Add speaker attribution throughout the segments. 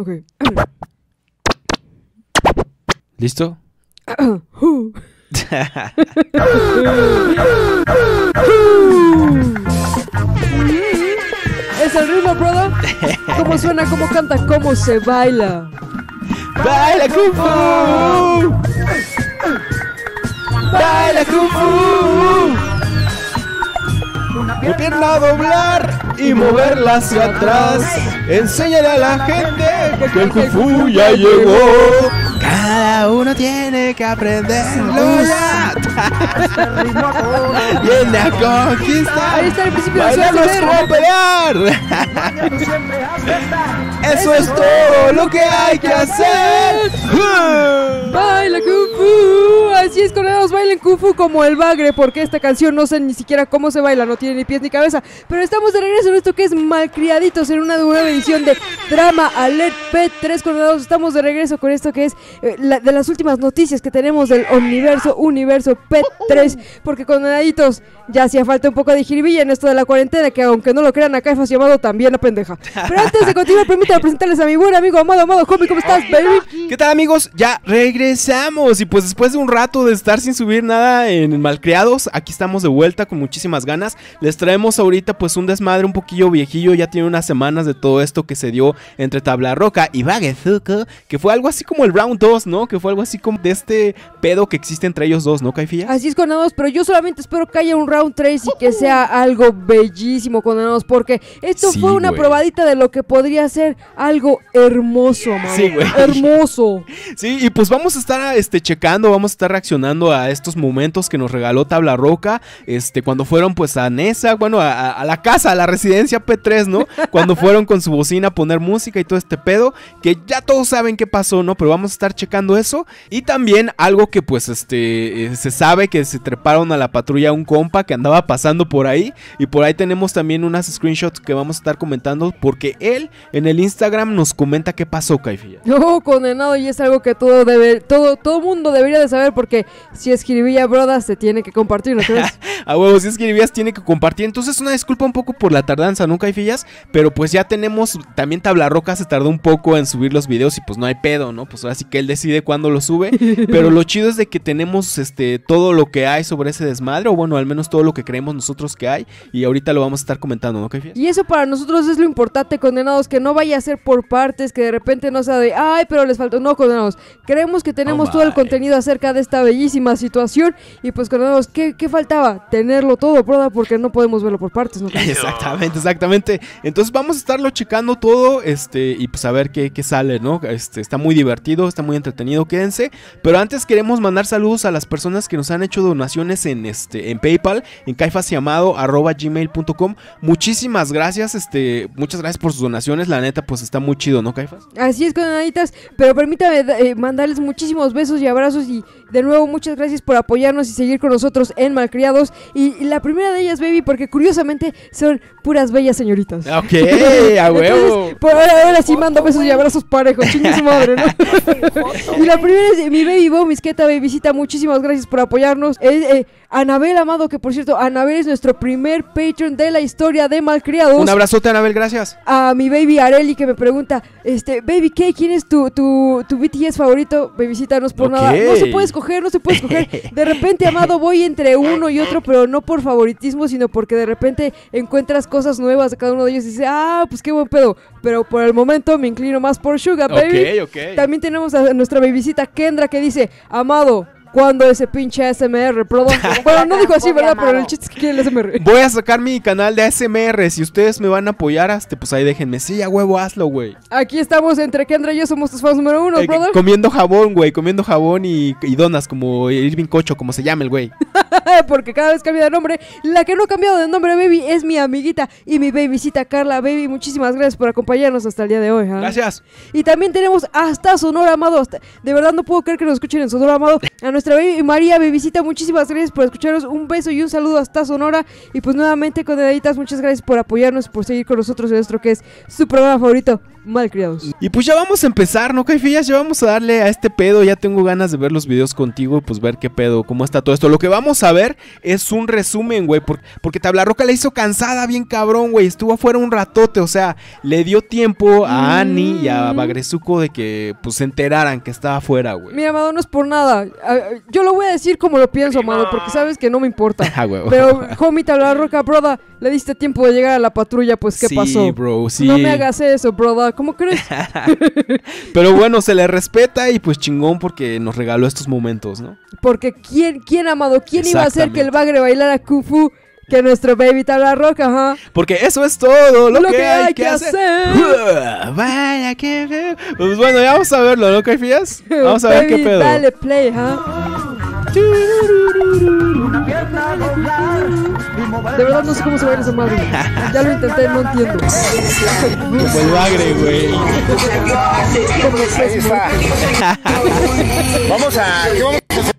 Speaker 1: Ok.
Speaker 2: ¿Listo?
Speaker 1: Es el ritmo, brother. ¿Cómo suena? ¿Cómo canta? ¿Cómo se baila?
Speaker 2: ¡Baila Kung Fu! ¡Baila Kung Fu! Tu pierna a doblar y moverla hacia atrás. Enséñale a la gente que el Kung Fu ya llegó. Cada uno tiene que aprenderlo ya. Viene a conquistar.
Speaker 1: Ahí está el principio de
Speaker 2: es como pelear. Eso es todo lo que hay que hacer.
Speaker 1: Baila Kung Fu. Así es, colegas, bailen Kung Fu como el bagre, porque esta canción no sé ni siquiera cómo se baila, no tiene ni pies ni cabeza. Pero estamos de regreso en esto que es Malcriaditos, en una nueva edición de Drama Alert P3 Colegas. Estamos de regreso con esto que es eh, la- de las últimas noticias que tenemos del Universo Universo P3, porque condenaditos ya hacía falta un poco de jiribilla en esto de la cuarentena, que aunque no lo crean, acá es llamado también a pendeja. Pero antes de continuar, permítame presentarles a mi buen amigo Amado Amado Homie, ¿cómo estás, baby?
Speaker 2: ¿Qué tal amigos? Ya regresamos y pues después de un rato de estar sin subir nada en Malcriados, aquí estamos de vuelta con muchísimas ganas. Les traemos ahorita pues un desmadre un poquillo viejillo, ya tiene unas semanas de todo esto que se dio entre Tabla Roca y Bagezuko, que fue algo así como el Round 2, ¿no? Que fue algo así como de este pedo que existe entre ellos dos, ¿no, Caifía?
Speaker 1: Así es, condenados, pero yo solamente espero que haya un round 3 y que sea algo bellísimo, condenados, porque esto
Speaker 2: Sí,
Speaker 1: fue una
Speaker 2: güey.
Speaker 1: probadita de lo que podría ser algo hermoso.
Speaker 2: Sí, güey.
Speaker 1: Hermoso.
Speaker 2: Sí, y pues vamos a estar este, checando, vamos a estar reaccionando a estos momentos que nos regaló Tabla Roca, este, cuando fueron pues a Nesa, bueno, a, a- a la casa, a la residencia P3, ¿no? Cuando fueron con su bocina a poner música y todo este pedo, que ya todos saben qué pasó, ¿no? Pero vamos a estar checando eso. Y también algo que pues este, eh, se sabe que se treparon a la patrulla un compa que andaba pasando por ahí. Y por ahí tenemos también unas screenshots que vamos a estar comentando porque él en el Instagram nos comenta qué pasó, Caifía.
Speaker 1: No, condenado, y es algo que todo debe, todo, todo mundo debería de saber, porque si es jiribilla, broda, se tiene que compartir, ¿no crees?
Speaker 2: A huevo, si escribías tiene que compartir. Entonces, una disculpa un poco por la tardanza, nunca hay fillas. Pero pues ya tenemos. También Tablarroca se tardó un poco en subir los videos y pues no hay pedo, ¿no? Pues ahora sí que él decide cuándo lo sube. pero lo chido es de que tenemos este todo lo que hay sobre ese desmadre. O bueno, al menos todo lo que creemos nosotros que hay. Y ahorita lo vamos a estar comentando, ¿no?
Speaker 1: Y eso para nosotros es lo importante, condenados, que no vaya a ser por partes, que de repente no sea de, ay, pero les faltó. No, condenados. Creemos que tenemos
Speaker 2: Oh,
Speaker 1: todo el contenido acerca de esta bellísima situación. Y pues, condenados, ¿qué, qué faltaba? Tenerlo todo, broda, porque no podemos verlo por partes, ¿no?
Speaker 2: Exactamente, exactamente. Entonces vamos a estarlo checando todo, este, y pues a ver qué, qué sale, ¿no? Este, está muy divertido, está muy entretenido, quédense. Pero antes queremos mandar saludos a las personas que nos han hecho donaciones en este, en PayPal, en caifasLlamado@gmail.com. Muchísimas gracias, este, muchas gracias por sus donaciones. La neta, pues está muy chido, ¿no, Caifas?
Speaker 1: Así es, condenaditas. Pero permítame eh, mandarles muchísimos besos y abrazos. Y de nuevo, muchas gracias por apoyarnos y seguir con nosotros en Malcriados. Y, y la primera de ellas, baby, porque curiosamente son puras bellas señoritas.
Speaker 2: Ok, a huevo.
Speaker 1: Por ahora, ahora sí mando besos y abrazos parejos, chingue su madre, ¿no? y la primera es mi baby Bo, Misqueta Babycita, muchísimas gracias por apoyarnos. Es, eh, Anabel Amado, que por cierto, Anabel es nuestro primer patron de la historia de Malcriados.
Speaker 2: Un abrazote, Anabel, gracias.
Speaker 1: A mi baby Areli que me pregunta, este, baby, ¿qué? ¿Quién es tu, tu, tu BTS favorito? Babycita, no es por nada. No se puede escoger, no se puede escoger. De repente, Amado, voy entre uno y otro, pero no por favoritismo, sino porque de repente encuentras cosas nuevas de cada uno de ellos y dices, ah, pues qué buen pedo. Pero por el momento me inclino más por Sugar, baby.
Speaker 2: Ok, ok.
Speaker 1: También tenemos a nuestra babycita Kendra que dice, Amado, ¿cuándo ese pinche ASMR? Perdón. bueno, no dijo así, ¿verdad? Pero el chiste es que quiere el ASMR.
Speaker 2: Voy a sacar mi canal de ASMR. Si ustedes me van a apoyar, este, pues ahí déjenme. Sí, a huevo, hazlo, güey.
Speaker 1: Aquí estamos entre Kendra y yo, somos tus fans número uno,
Speaker 2: Eh,
Speaker 1: brother.
Speaker 2: comiendo jabón, güey. Comiendo jabón y, y donas, como Irving Cocho, como se llama el güey.
Speaker 1: Porque cada vez cambia de nombre. La que no ha cambiado de nombre, baby, es mi amiguita y mi babycita Carla. Baby, muchísimas gracias por acompañarnos hasta el día de hoy. ¿ah?
Speaker 2: Gracias.
Speaker 1: Y también tenemos hasta Sonora Amado. hasta- de verdad no puedo creer que nos escuchen en Sonora Amado. A nuestra baby María Bebisita, muchísimas gracias por escucharnos. Un beso y un saludo hasta Sonora. Y pues nuevamente, condenaditas, muchas gracias por apoyarnos, por seguir con nosotros en nuestro que es su programa favorito, malcriados.
Speaker 2: Y pues ya vamos a empezar, ¿no, Caifillas? Ya vamos a darle a este pedo. Ya tengo ganas de ver los videos contigo y pues ver qué pedo, cómo está todo esto. Lo que vamos a ver es un resumen, güey. por- porque Tablarroca la hizo cansada, bien cabrón, güey. Estuvo afuera un ratote, o sea, le dio tiempo a Ani y a
Speaker 1: Mm.
Speaker 2: Bagresuco de que pues se enteraran que estaba afuera, güey.
Speaker 1: Mira, Amado, no es por nada. Yo lo voy a decir como lo pienso, Amado, porque sabes que no me importa.
Speaker 2: Ah, güey.
Speaker 1: Pero, homie, la roca, broda, le diste tiempo de llegar a la patrulla, pues, ¿qué
Speaker 2: sí,
Speaker 1: pasó?
Speaker 2: bro, sí.
Speaker 1: No me hagas eso, broda. ¿Cómo crees?
Speaker 2: Pero bueno, se le respeta y pues chingón porque nos regaló estos momentos, ¿no?
Speaker 1: Porque ¿quién, quién Amado, quién iba a hacer que el bagre bailara Kung Fu que nuestro baby la roca, ajá?
Speaker 2: Porque eso es todo lo,
Speaker 1: Lo
Speaker 2: que,
Speaker 1: que
Speaker 2: hay que
Speaker 1: que
Speaker 2: hacer.
Speaker 1: hacer.
Speaker 2: Vaya, qué feo. Pues bueno, ya vamos a verlo, ¿no, Caifías? Vamos a ver qué pedo.
Speaker 1: Dale play, ajá. De verdad no sé cómo se baila esa madre. Ya lo intenté, no entiendo.
Speaker 2: Como el bagre, güey.
Speaker 1: Como pez,
Speaker 3: Vamos a. ¿Qué vamos a hacer?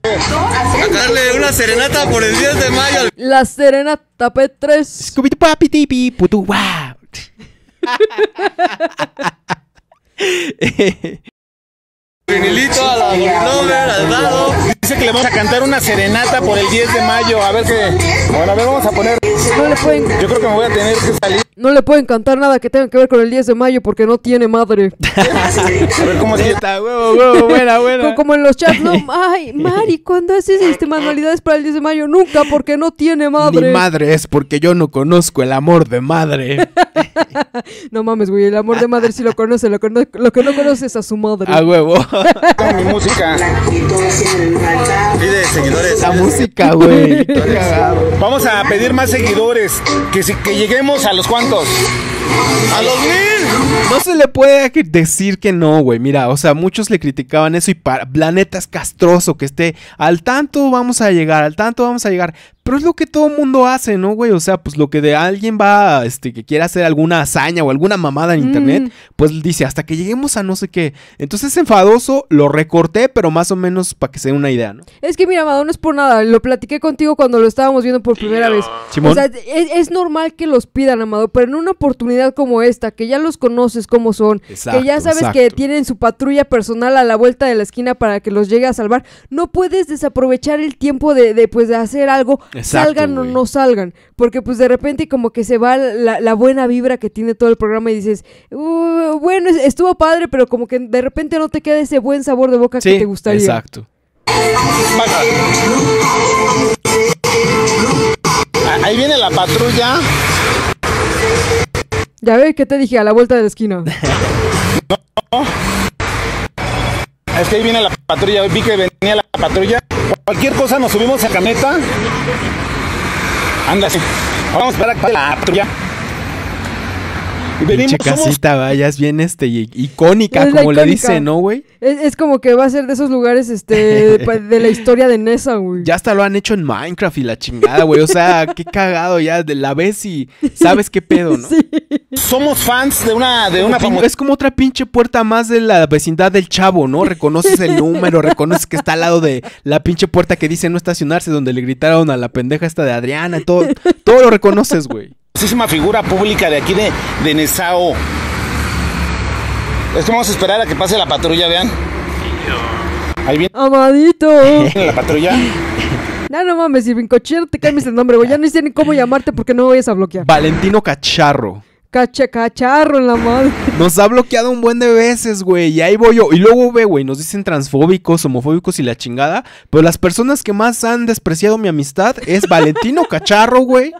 Speaker 4: Sacarle una serenata por el 10 de mayo
Speaker 1: La Serenata P3.
Speaker 2: Scooby papi tipi putu wow.
Speaker 4: vinilito, a la al dado.
Speaker 3: Dice que le vamos a cantar una serenata por el 10 de mayo. A ver qué. Bueno, a ver, vamos a poner.
Speaker 1: No le pueden,
Speaker 3: Yo creo que me voy a tener que salir.
Speaker 1: No le pueden cantar nada que tenga que ver con el 10 de mayo porque no tiene madre.
Speaker 3: A ver cómo.
Speaker 2: Neta, huevo, huevo, buena, buena.
Speaker 1: Como en los chats, no, ay, Mari, ¿cuándo haces este manualidades para el 10 de mayo? Nunca, porque no tiene madre.
Speaker 2: Ni madre es porque yo no conozco el amor de madre.
Speaker 1: No mames, güey, el amor de madre sí lo conoce, lo, cono- lo que no conoce es a su madre.
Speaker 2: A huevo.
Speaker 3: Con mi música.
Speaker 4: Pide seguidores.
Speaker 2: La música, güey.
Speaker 3: Vamos a pedir más seguidores. Que, si- que lleguemos a los cuantos.
Speaker 4: ¡A los mil!
Speaker 2: No se le puede decir que no, güey. Mira, o sea, muchos le criticaban eso y para, la neta es castroso que esté al tanto vamos a llegar, al tanto vamos a llegar. Pero es lo que todo mundo hace, ¿no, güey? O sea, pues lo que de alguien va, este, que quiera hacer alguna hazaña o alguna mamada en
Speaker 1: Mm.
Speaker 2: internet, pues dice hasta que lleguemos a no sé qué. Entonces enfadoso, lo recorté, pero más o menos para que se den una idea, ¿no?
Speaker 1: Es que mira, Amado, no es por nada, lo platiqué contigo cuando lo estábamos viendo por primera vez.
Speaker 2: Simón.
Speaker 1: O sea, es, es normal que los pidan, Amado, pero en una oportunidad como esta, que ya los conoces cómo son,
Speaker 2: Exacto,
Speaker 1: que ya sabes que tienen su patrulla personal a la vuelta de la esquina para que los llegue a salvar, no puedes desaprovechar el tiempo de, de, pues, de hacer algo,
Speaker 2: Exacto,
Speaker 1: salgan o no salgan, porque pues de repente como que se va la, la buena vibra que tiene todo el programa y dices, "Uh, bueno, es- estuvo padre, pero como que de repente no te queda ese buen sabor de boca que te gustaría.
Speaker 2: exacto.
Speaker 3: Ah, Ahí viene la patrulla.
Speaker 1: Ya ve que te dije a la vuelta de la esquina.
Speaker 3: Es que ahí viene la patrulla. Vi que venía la patrulla. Cualquier cosa nos subimos a cameta. Anda, sí. Vamos a esperar a que la patrulla. Venimos,
Speaker 2: Pinche
Speaker 3: somos-
Speaker 2: casita, vaya, es bien este, icónica,
Speaker 1: Es
Speaker 2: como le dicen, ¿no, güey?
Speaker 1: Es, es como que va a ser de esos lugares este de, la historia de Nessa, güey.
Speaker 2: Ya hasta lo han hecho en Minecraft y la chingada, güey. O sea, qué cagado ya. De la ves y sabes qué pedo, ¿no?
Speaker 1: Sí.
Speaker 3: somos fans de una, de una famosa.
Speaker 2: Es como otra pinche puerta más de la vecindad del chavo, ¿no? Reconoces el número, reconoces que está al lado de la pinche puerta que dice no estacionarse, donde le gritaron a la pendeja esta de Adriana, y todo, todo lo reconoces, güey.
Speaker 3: Figura pública de aquí de, de Nesao. Es que vamos a esperar a que pase la patrulla, vean. Ahí viene
Speaker 1: Amadito.
Speaker 3: la patrulla.
Speaker 1: No, no mames, si cochero te cambies el nombre, güey. Ya no sé ni cómo llamarte porque no me vayas a bloquear.
Speaker 2: Valentino Cacharro.
Speaker 1: Cacha, cacharro en la madre.
Speaker 2: Nos ha bloqueado un buen de veces, güey. Y ahí voy yo. Y luego ve, güey, nos dicen transfóbicos, homofóbicos y la chingada. Pero las personas que más han despreciado mi amistad es Valentino Cacharro, güey.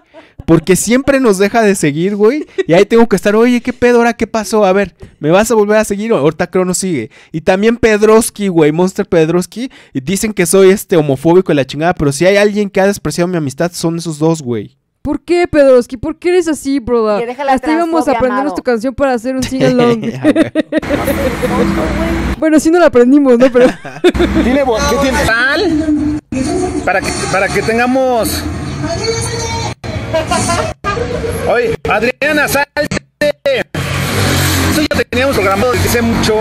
Speaker 2: Porque siempre nos deja de seguir, güey. Y ahí tengo que estar, oye, ¿qué pedo ahora? ¿Qué pasó? A ver, ¿me vas a volver a seguir? Ahorita creo no sigue. Y también Pedroski, güey, Monster Pedroski. Y dicen que soy este homofóbico y la chingada. Pero si hay alguien que ha despreciado mi amistad, son esos dos, güey.
Speaker 1: ¿Por qué, Pedroski? ¿Por qué eres así, broda? Hasta íbamos a aprendernos
Speaker 5: Amado.
Speaker 1: tu canción para hacer un sing-along.
Speaker 2: A ver.
Speaker 1: bueno, sí no la aprendimos, ¿no? Pero
Speaker 3: ¿Tiene bo- ¿Qué tiene? Sal. Para que, para que tengamos. Oye, Adriana, salte. Eso ya teníamos programado desde hace mucho.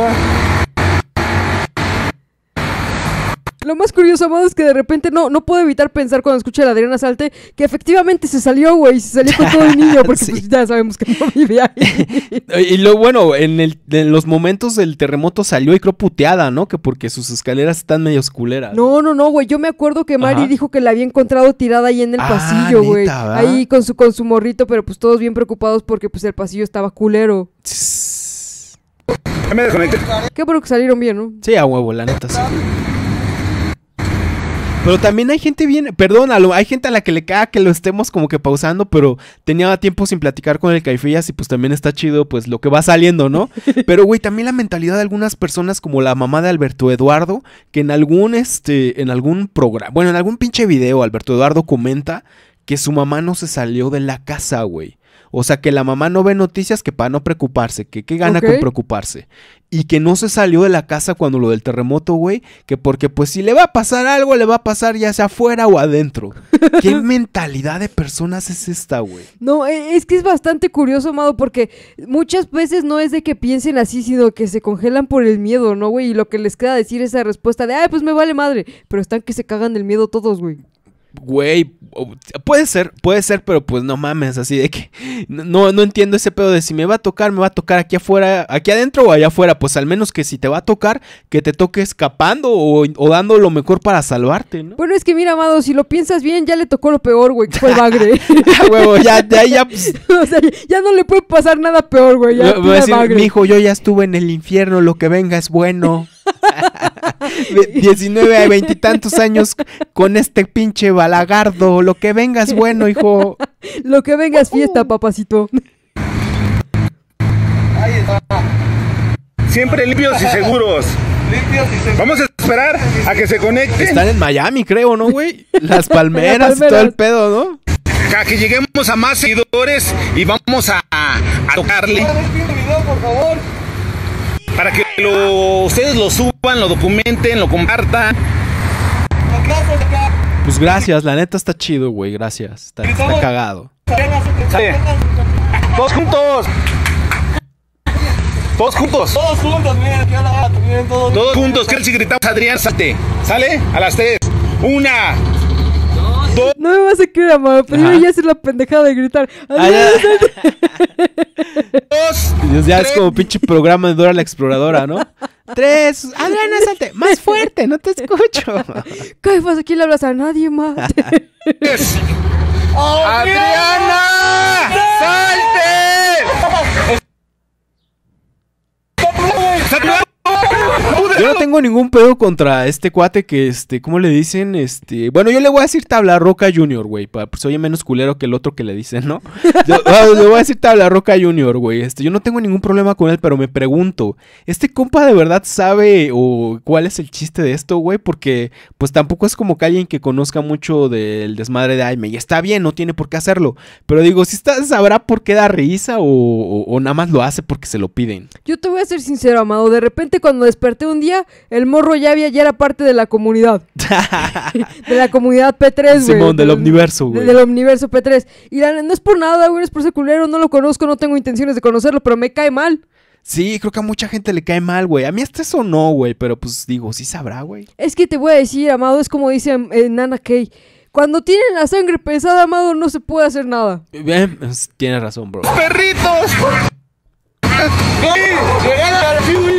Speaker 1: Lo más curioso, amado, es que de repente no, no puedo evitar pensar cuando escuché a la Adriana Salte que efectivamente se salió, güey, se salió con todo el niño, porque
Speaker 2: Sí.
Speaker 1: pues ya sabemos que no vive ahí.
Speaker 2: Y lo bueno, en, el, en los momentos del terremoto salió y creo puteada, ¿no? Que porque sus escaleras están medio culeras.
Speaker 1: No, no, no, güey. Yo me acuerdo que Mari
Speaker 2: Ajá.
Speaker 1: dijo que la había encontrado tirada ahí en el
Speaker 2: Ah,
Speaker 1: pasillo, güey. Ahí con su, con su morrito, pero pues todos bien preocupados porque pues el pasillo estaba culero.
Speaker 2: Tss.
Speaker 3: Ya me desconecté.
Speaker 1: Qué bueno que salieron bien, ¿no?
Speaker 2: Sí, a huevo, la neta sí. Pero también hay gente bien, perdón, a lo- hay gente a la que le caga que lo estemos como que pausando, pero tenía tiempo sin platicar con el Caifillas y pues también está chido pues lo que va saliendo, ¿no? Pero güey, también la mentalidad de algunas personas como la mamá de Alberto Eduardo, que en algún este en algún programa, bueno, en algún pinche video Alberto Eduardo comenta que su mamá no se salió de la casa, güey. O sea, que la mamá no ve noticias que para no preocuparse, que qué gana con preocuparse. Y que no se salió de la casa cuando lo del terremoto, güey. Que porque pues si le va a pasar algo, le va a pasar ya sea afuera o adentro. ¿Qué mentalidad de personas es esta, güey?
Speaker 1: No, e- es que es bastante curioso, Amado, porque muchas veces no es de que piensen así, sino que se congelan por el miedo, ¿no, güey? Y lo que les queda decir esa respuesta de, ay, pues me vale madre. Pero están que se cagan del miedo todos, güey.
Speaker 2: Güey, puede ser, puede ser, pero pues no mames, así de que no, no entiendo ese pedo de si me va a tocar, me va a tocar aquí afuera, aquí adentro o allá afuera, pues al menos que si te va a tocar, que te toque escapando o, o dando lo mejor para salvarte, ¿no?
Speaker 1: Bueno, es que mira, Amado, si lo piensas bien, ya le tocó lo peor, güey, que fue el bagre.
Speaker 2: Huevo, ya, ahí ya, pues,
Speaker 1: o sea, ya no le puede pasar nada peor, güey. Ya pura
Speaker 2: decir, mi hijo, yo ya estuve en el infierno, lo que venga es bueno. De 19 a veintitantos años con este pinche balagardo, lo que venga es bueno, hijo.
Speaker 1: Lo que venga es fiesta, papacito.
Speaker 3: Siempre limpios y seguros.
Speaker 4: Limpios y seguros.
Speaker 3: Vamos a esperar a que se conecten.
Speaker 2: Están en Miami, creo, ¿no, güey? Las palmeras,
Speaker 1: Las
Speaker 2: y todo el pedo, ¿no?
Speaker 3: A que lleguemos a más seguidores y vamos a, a tocarle
Speaker 4: este video, por favor.
Speaker 3: Para que lo- ustedes lo suban, lo documenten, lo compartan.
Speaker 2: Pues gracias, la neta está chido, güey, gracias. Está, está cagado.
Speaker 3: Sale. Todos juntos. Todos juntos.
Speaker 4: Todos juntos, miren, aquí todos.
Speaker 3: Todos juntos. Que si gritamos Adrián, salte. ¿Sale? A las tres. Una.
Speaker 1: No me vas a creer, Amado, pero
Speaker 2: Ajá.
Speaker 1: yo ya hacer la pendejada de gritar.
Speaker 2: Ya.
Speaker 3: Dos.
Speaker 2: Dios, ya es como pinche programa de Dora la Exploradora, ¿no? Tres. Adriana, salte. Más fuerte, no te escucho.
Speaker 1: ¿Qué pasa? ¿Quién le hablas a nadie más?
Speaker 3: ¡Adriana! ¡Salte!
Speaker 2: Yo no tengo ningún pedo contra este cuate que, este, ¿cómo le dicen? Este, bueno, yo le voy a decir Tabla Roca Junior, güey, para pues oye menos culero que el otro que le dicen, ¿no? Yo, ah, le voy a decir Tabla Roca Junior, güey. Este, yo no tengo ningún problema con él, pero me pregunto, ¿este compa de verdad sabe o cuál es el chiste de esto, güey? Porque, pues tampoco es como que alguien que conozca mucho del desmadre de Aime. Y está bien, no tiene por qué hacerlo. Pero digo, si está, sabrá por qué da risa o, o- o nada más lo hace porque se lo piden.
Speaker 1: Yo te voy a ser sincero, Amado. De repente, cuando desperté un día, el morro ya había, ya era parte de la comunidad. de la comunidad P3, güey.
Speaker 2: Simón, del
Speaker 1: De-
Speaker 2: Omniverso, güey.
Speaker 1: Del Omniverso P3. Y la- no es por nada, güey, es por ser culero, no lo conozco, no tengo intenciones de conocerlo, pero me cae mal.
Speaker 2: Sí, creo que a mucha gente le cae mal, güey. A mí hasta eso no, güey. Pero pues digo, sí sabrá, güey.
Speaker 1: Es que te voy a decir, Amado, es como dice eh, Nana Kay. Cuando tienen la sangre pesada, Amado, no se puede hacer nada.
Speaker 2: Bien, es- tienes razón, bro.
Speaker 3: ¡Perritos!
Speaker 4: Llegaron al.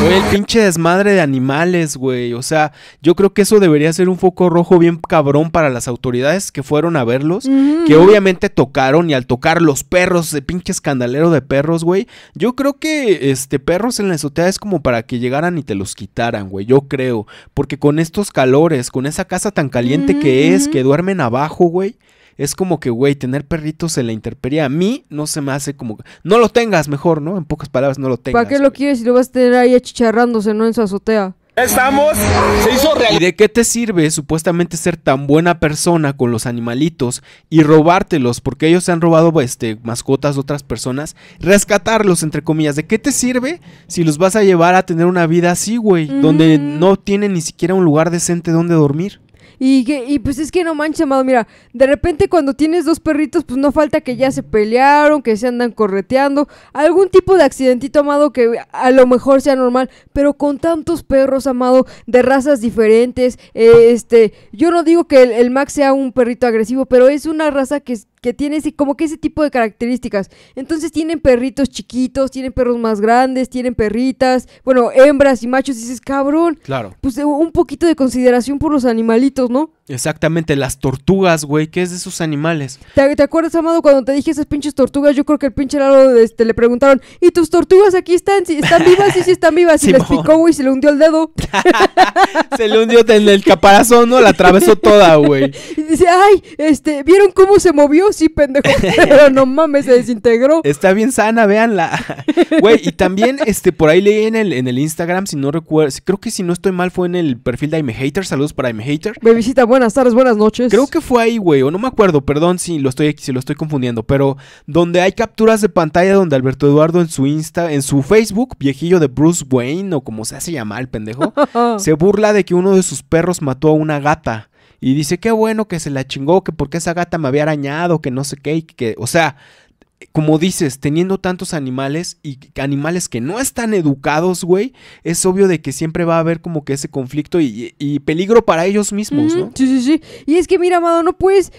Speaker 2: Güey, el pinche desmadre de animales, güey. O sea, yo creo que eso debería ser un foco rojo bien cabrón para las autoridades que fueron a verlos. Que obviamente tocaron y al tocar los perros, de pinche escandalero de perros, güey. Yo creo que este perros en la azotea es como para que llegaran y te los quitaran, güey. Yo creo. Porque con estos calores, con esa casa tan caliente que es, que duermen abajo, güey. Es como que, güey, tener perritos en la intemperie a mí no se me hace como... No lo tengas mejor, ¿no? En pocas palabras, no lo tengas.
Speaker 1: ¿Para qué lo quieres si lo vas a tener ahí achicharrándose, no en su azotea?
Speaker 3: Estamos. Se hizo
Speaker 2: ¿Y
Speaker 3: real.
Speaker 2: de qué te sirve supuestamente ser tan buena persona con los animalitos y robártelos porque ellos se han robado este, mascotas de otras personas? Rescatarlos, entre comillas. ¿De qué te sirve si los vas a llevar a tener una vida así, güey? Donde no tienen ni siquiera un lugar decente donde dormir.
Speaker 1: Y, que, y pues es que no manches, amado, mira, de repente cuando tienes dos perritos, pues no falta que ya se pelearon, que se andan correteando, algún tipo de accidentito, amado, que a lo mejor sea normal, pero con tantos perros, amado, de razas diferentes, este, yo no digo que el, el Max sea un perrito agresivo, pero es una raza que, que tiene ese, como que ese tipo de características. Entonces tienen perritos chiquitos, tienen perros más grandes, tienen perritas, bueno, hembras y machos, y dices, cabrón,
Speaker 2: Claro.
Speaker 1: pues un poquito de consideración por los animalitos, ¿no?
Speaker 2: Exactamente, las tortugas, güey. ¿Qué es de esos animales?
Speaker 1: ¿Te, te acuerdas, Amado, cuando te dije esas pinches tortugas? Yo creo que el pinche Lalo este, le preguntaron, ¿y tus tortugas aquí están? ¿Sí, ¿Están vivas? Sí, sí, están vivas. Y les picó, güey, se le hundió el dedo.
Speaker 2: Se le hundió en el caparazón, ¿no? La atravesó toda, güey.
Speaker 1: Y dice, ay, este, ¿vieron cómo se movió? Sí, pendejo. Pero no mames, se desintegró.
Speaker 2: Está bien sana, véanla. Güey, y también, este, por ahí leí en el, en el Instagram, si no recuerdo, creo que si no estoy mal fue en el perfil de I'm Hater, saludos para I'm Hater.
Speaker 1: Me visita, buenas tardes, buenas noches.
Speaker 2: Creo que fue ahí, güey, o no me acuerdo, perdón si lo estoy si lo estoy confundiendo, pero donde hay capturas de pantalla donde Alberto Eduardo en su Insta, en su Facebook, viejillo de Bruce Wayne o como se hace llamar el pendejo, se burla de que uno de sus perros mató a una gata y dice qué bueno que se la chingó, que porque esa gata me había arañado, que no sé qué, y que, o sea, como dices, teniendo tantos animales y animales que no están educados, güey, es obvio de que siempre va a haber como que ese conflicto y, y peligro para ellos mismos, ¿no?
Speaker 1: Sí, sí, sí. Y es que, mira, Amado, no puedes.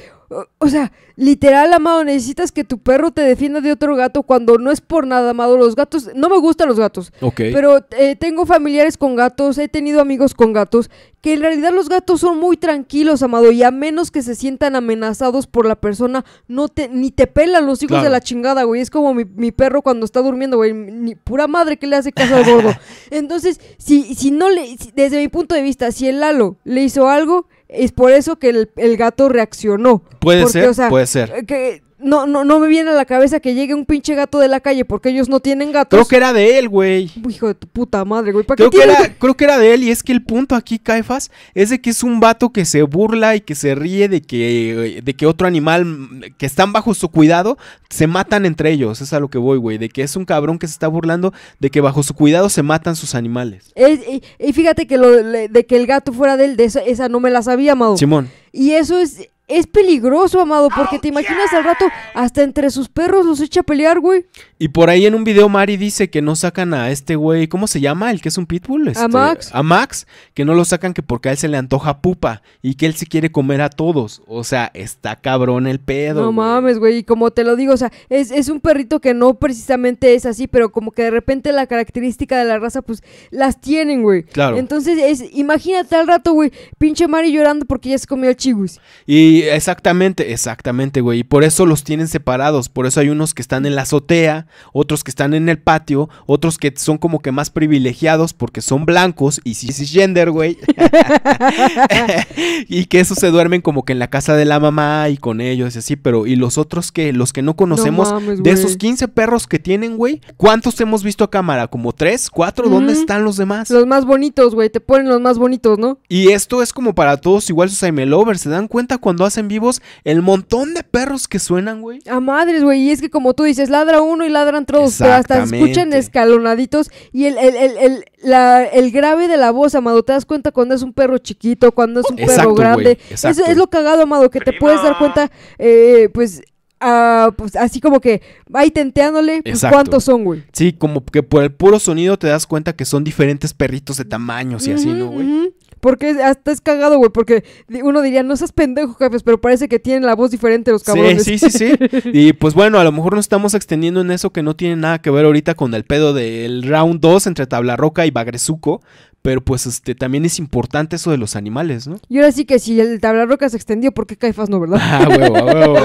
Speaker 1: O- sea, literal, Amado, necesitas que tu perro te defienda de otro gato cuando no es por nada, Amado. Los gatos. No me gustan los gatos.
Speaker 2: Ok.
Speaker 1: Pero eh, tengo familiares con gatos, he tenido amigos con gatos, que en realidad los gatos son muy tranquilos, amado, y a menos que se sientan amenazados por la persona, no te, ni te pelan los hijos
Speaker 2: Claro.
Speaker 1: de la chingada, güey. Es como mi, mi perro cuando está durmiendo, güey. Ni pura madre que le hace caso al gordo. Entonces, si, si no le, si- desde mi punto de vista, si el Lalo le hizo algo, es por eso que el, el gato reaccionó.
Speaker 2: Puede
Speaker 1: Porque,
Speaker 2: ser,
Speaker 1: o sea,
Speaker 2: puede ser.
Speaker 1: Que no, no, no me viene a la cabeza que llegue un pinche gato de la calle porque ellos no tienen gatos.
Speaker 2: Creo que era de él, güey.
Speaker 1: Hijo de tu puta madre, güey. ¿Para
Speaker 2: Creo que, era, creo que era de él y es que el punto aquí, Caifas, es de que es un vato que se burla y que se ríe de que, de que otro animal que están bajo su cuidado se matan entre ellos. Es a lo que voy, güey. De que es un cabrón que se está burlando de que bajo su cuidado se matan sus animales.
Speaker 1: Es- y, y fíjate que lo de que el gato fuera de él, de esa, esa no me la sabía, amado.
Speaker 2: Simón.
Speaker 1: Y eso es, es peligroso, amado, porque te imaginas al rato hasta entre sus perros los echa a pelear, güey.
Speaker 2: Y por ahí en un video Mari dice que no sacan a este güey, ¿cómo se llama? El que es un pitbull. Este,
Speaker 1: Max.
Speaker 2: A Max, que no lo sacan que porque a él se le antoja pupa y que él se quiere comer a todos. O sea, está cabrón el pedo.
Speaker 1: No
Speaker 2: güey.
Speaker 1: mames, güey. Y como te lo digo, o sea, es, es un perrito que no precisamente es así, pero como que de repente la característica de la raza, pues, las tienen, güey.
Speaker 2: Claro.
Speaker 1: Entonces, es, imagínate al rato, güey, pinche Mari llorando porque ya se comió el chihuis.
Speaker 2: Y exactamente, exactamente, güey. Y por eso los tienen separados. Por eso hay unos que están en la azotea, otros que están en el patio, otros que son como que más privilegiados porque son blancos y cisgender, güey. y que esos se duermen como que en la casa de la mamá y con ellos y así. Pero, ¿y los otros que Los que no conocemos.
Speaker 1: mames,
Speaker 2: de esos 15 perros que tienen, güey. ¿Cuántos hemos visto a cámara? ¿Como tres? ¿Cuatro? ¿Dónde están los demás?
Speaker 1: Los más bonitos, güey, te ponen los más bonitos, ¿no?
Speaker 2: Y esto es como para todos, igual sus Aime Lovers. ¿Se dan cuenta cuando hacen vivos el montón de perros que suenan, güey?
Speaker 1: A madres, güey. Y es que como tú dices, ladra uno y ladran todos, pero hasta escuchan escalonaditos. Y el, el, el, el, la- el grave de la voz, amado, te das cuenta cuando es un perro chiquito, cuando es un perro
Speaker 2: Exacto, güey,
Speaker 1: grande.
Speaker 2: exacto.
Speaker 1: Eso es lo cagado, amado, que te puedes dar cuenta, eh, pues, ah, pues, así como que ahí tenteándole, pues, cuántos son, güey.
Speaker 2: Sí, como que por el puro sonido te das cuenta que son diferentes perritos de tamaños y así, ¿no, güey?
Speaker 1: Porque hasta es cagado, güey, porque uno diría, no seas pendejo, jefes, pero parece que tienen la voz diferente los cabrones.
Speaker 2: Sí, sí, sí, sí. Y pues bueno, a lo mejor nos estamos extendiendo en eso que no tiene nada que ver ahorita con el pedo del round 2 entre Tablarroca y Bagresuco. Pero pues este también es importante eso de los animales, ¿no?
Speaker 1: Y ahora sí que si el tablarroca se extendió, ¿por qué Caifás no, verdad?
Speaker 2: Ah, huevo, huevo.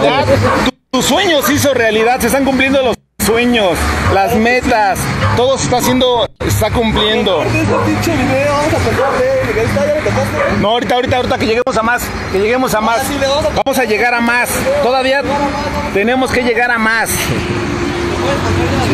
Speaker 3: Tus sueños se hizo realidad, se están cumpliendo los sueños, las metas, todo se está haciendo, está cumpliendo. No, ahorita, ahorita, ahorita que lleguemos a más, que lleguemos a más. Vamos a llegar a más. Todavía tenemos que llegar a más.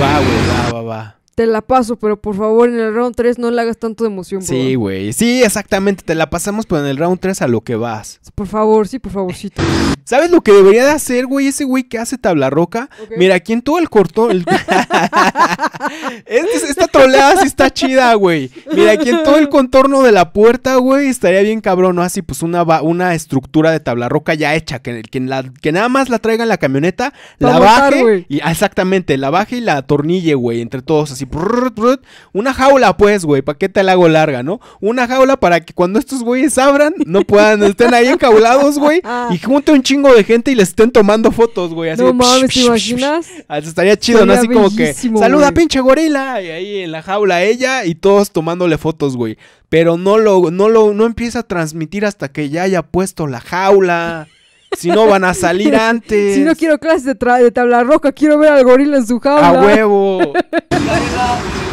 Speaker 2: Va, güey, va, va, va.
Speaker 1: Te la paso, pero por favor en el round 3 no le hagas tanto de emoción, bro.
Speaker 2: Sí, güey. Sí, exactamente. Te la pasamos, pero en el round 3 a lo que vas.
Speaker 1: Por favor, sí, por favorcito.
Speaker 2: ¿Sabes lo que debería de hacer, güey? Ese güey que hace tabla roca. Mira, aquí en todo el corto. el- Este- esta troleada sí está chida, güey. Mira, aquí en todo el contorno de la puerta, güey, estaría bien cabrón, ¿no? Así, pues una, una estructura de tabla roca ya hecha. Que, que, la- que nada más la traiga en la camioneta,
Speaker 1: Pa'
Speaker 2: la baje. y, ah, exactamente, la baje y la atornille, güey, entre todos, así. Brrr, brrr. Una jaula, pues, güey. ¿Para qué te la hago larga, no? Una jaula para que cuando estos güeyes abran, no puedan, estén ahí encaulados, güey. y junte un chingo de gente y les estén tomando fotos, güey. Así
Speaker 1: No mames, ¿te imaginas?
Speaker 2: Ah, estaría chido, ¿no? Así como que, saluda
Speaker 1: güey.
Speaker 2: pinche gorila. Y ahí en la jaula ella y todos tomándole fotos, güey. Pero no lo, no lo, no empieza a transmitir hasta que ya haya puesto la jaula. Si no van a salir antes.
Speaker 1: Si no quiero clases de, de tabla roca, quiero ver al gorila en su jaula.
Speaker 2: A huevo.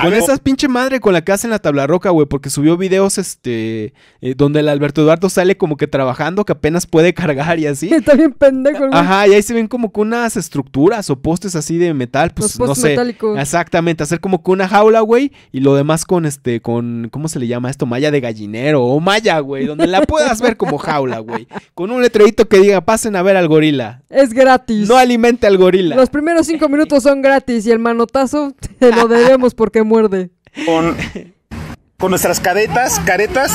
Speaker 2: Con esa pinche madre con la que hacen la tabla roca, güey, porque subió videos, este, eh, donde el Alberto Eduardo sale como que trabajando, que apenas puede cargar y así.
Speaker 1: Está bien pendejo güey.
Speaker 2: Ajá, y ahí se ven como que unas estructuras o postes así de metal, pues
Speaker 1: Los
Speaker 2: no
Speaker 1: postes
Speaker 2: sé.
Speaker 1: metálicos.
Speaker 2: Exactamente, hacer como que una jaula, güey, y lo demás con este, con, ¿cómo se le llama esto? Malla de gallinero o malla, güey, donde la puedas ver como jaula, güey. Con un letrerito que diga, pasen a ver al gorila.
Speaker 1: Es gratis.
Speaker 2: No alimente al gorila.
Speaker 1: Los primeros cinco minutos son gratis y el manotazo te lo debemos porque muerde.
Speaker 3: con, con nuestras caretas, caretas.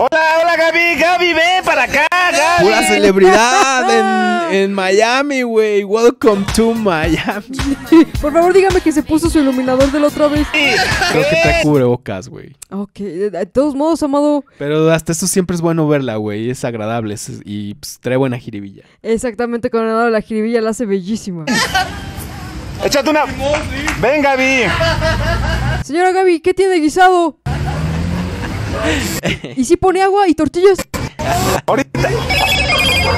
Speaker 3: Hola, hola Gaby, Gaby, ven para acá, Gaby.
Speaker 2: Pura celebridad en, en Miami, güey. Welcome to Miami.
Speaker 1: Por favor, dígame que se puso su iluminador de la otra vez.
Speaker 2: Creo que trae cubrebocas, güey.
Speaker 1: Ok, de de todos modos, amado.
Speaker 2: Pero hasta eso siempre es bueno verla, güey. Es agradable es- y pues, trae buena jiribilla.
Speaker 1: Exactamente, con el la jiribilla la hace bellísima.
Speaker 3: Échate una. Ven, Gaby.
Speaker 1: Señora Gaby, ¿qué tiene guisado? ¿Y si pone agua y tortillas?
Speaker 3: Ahorita.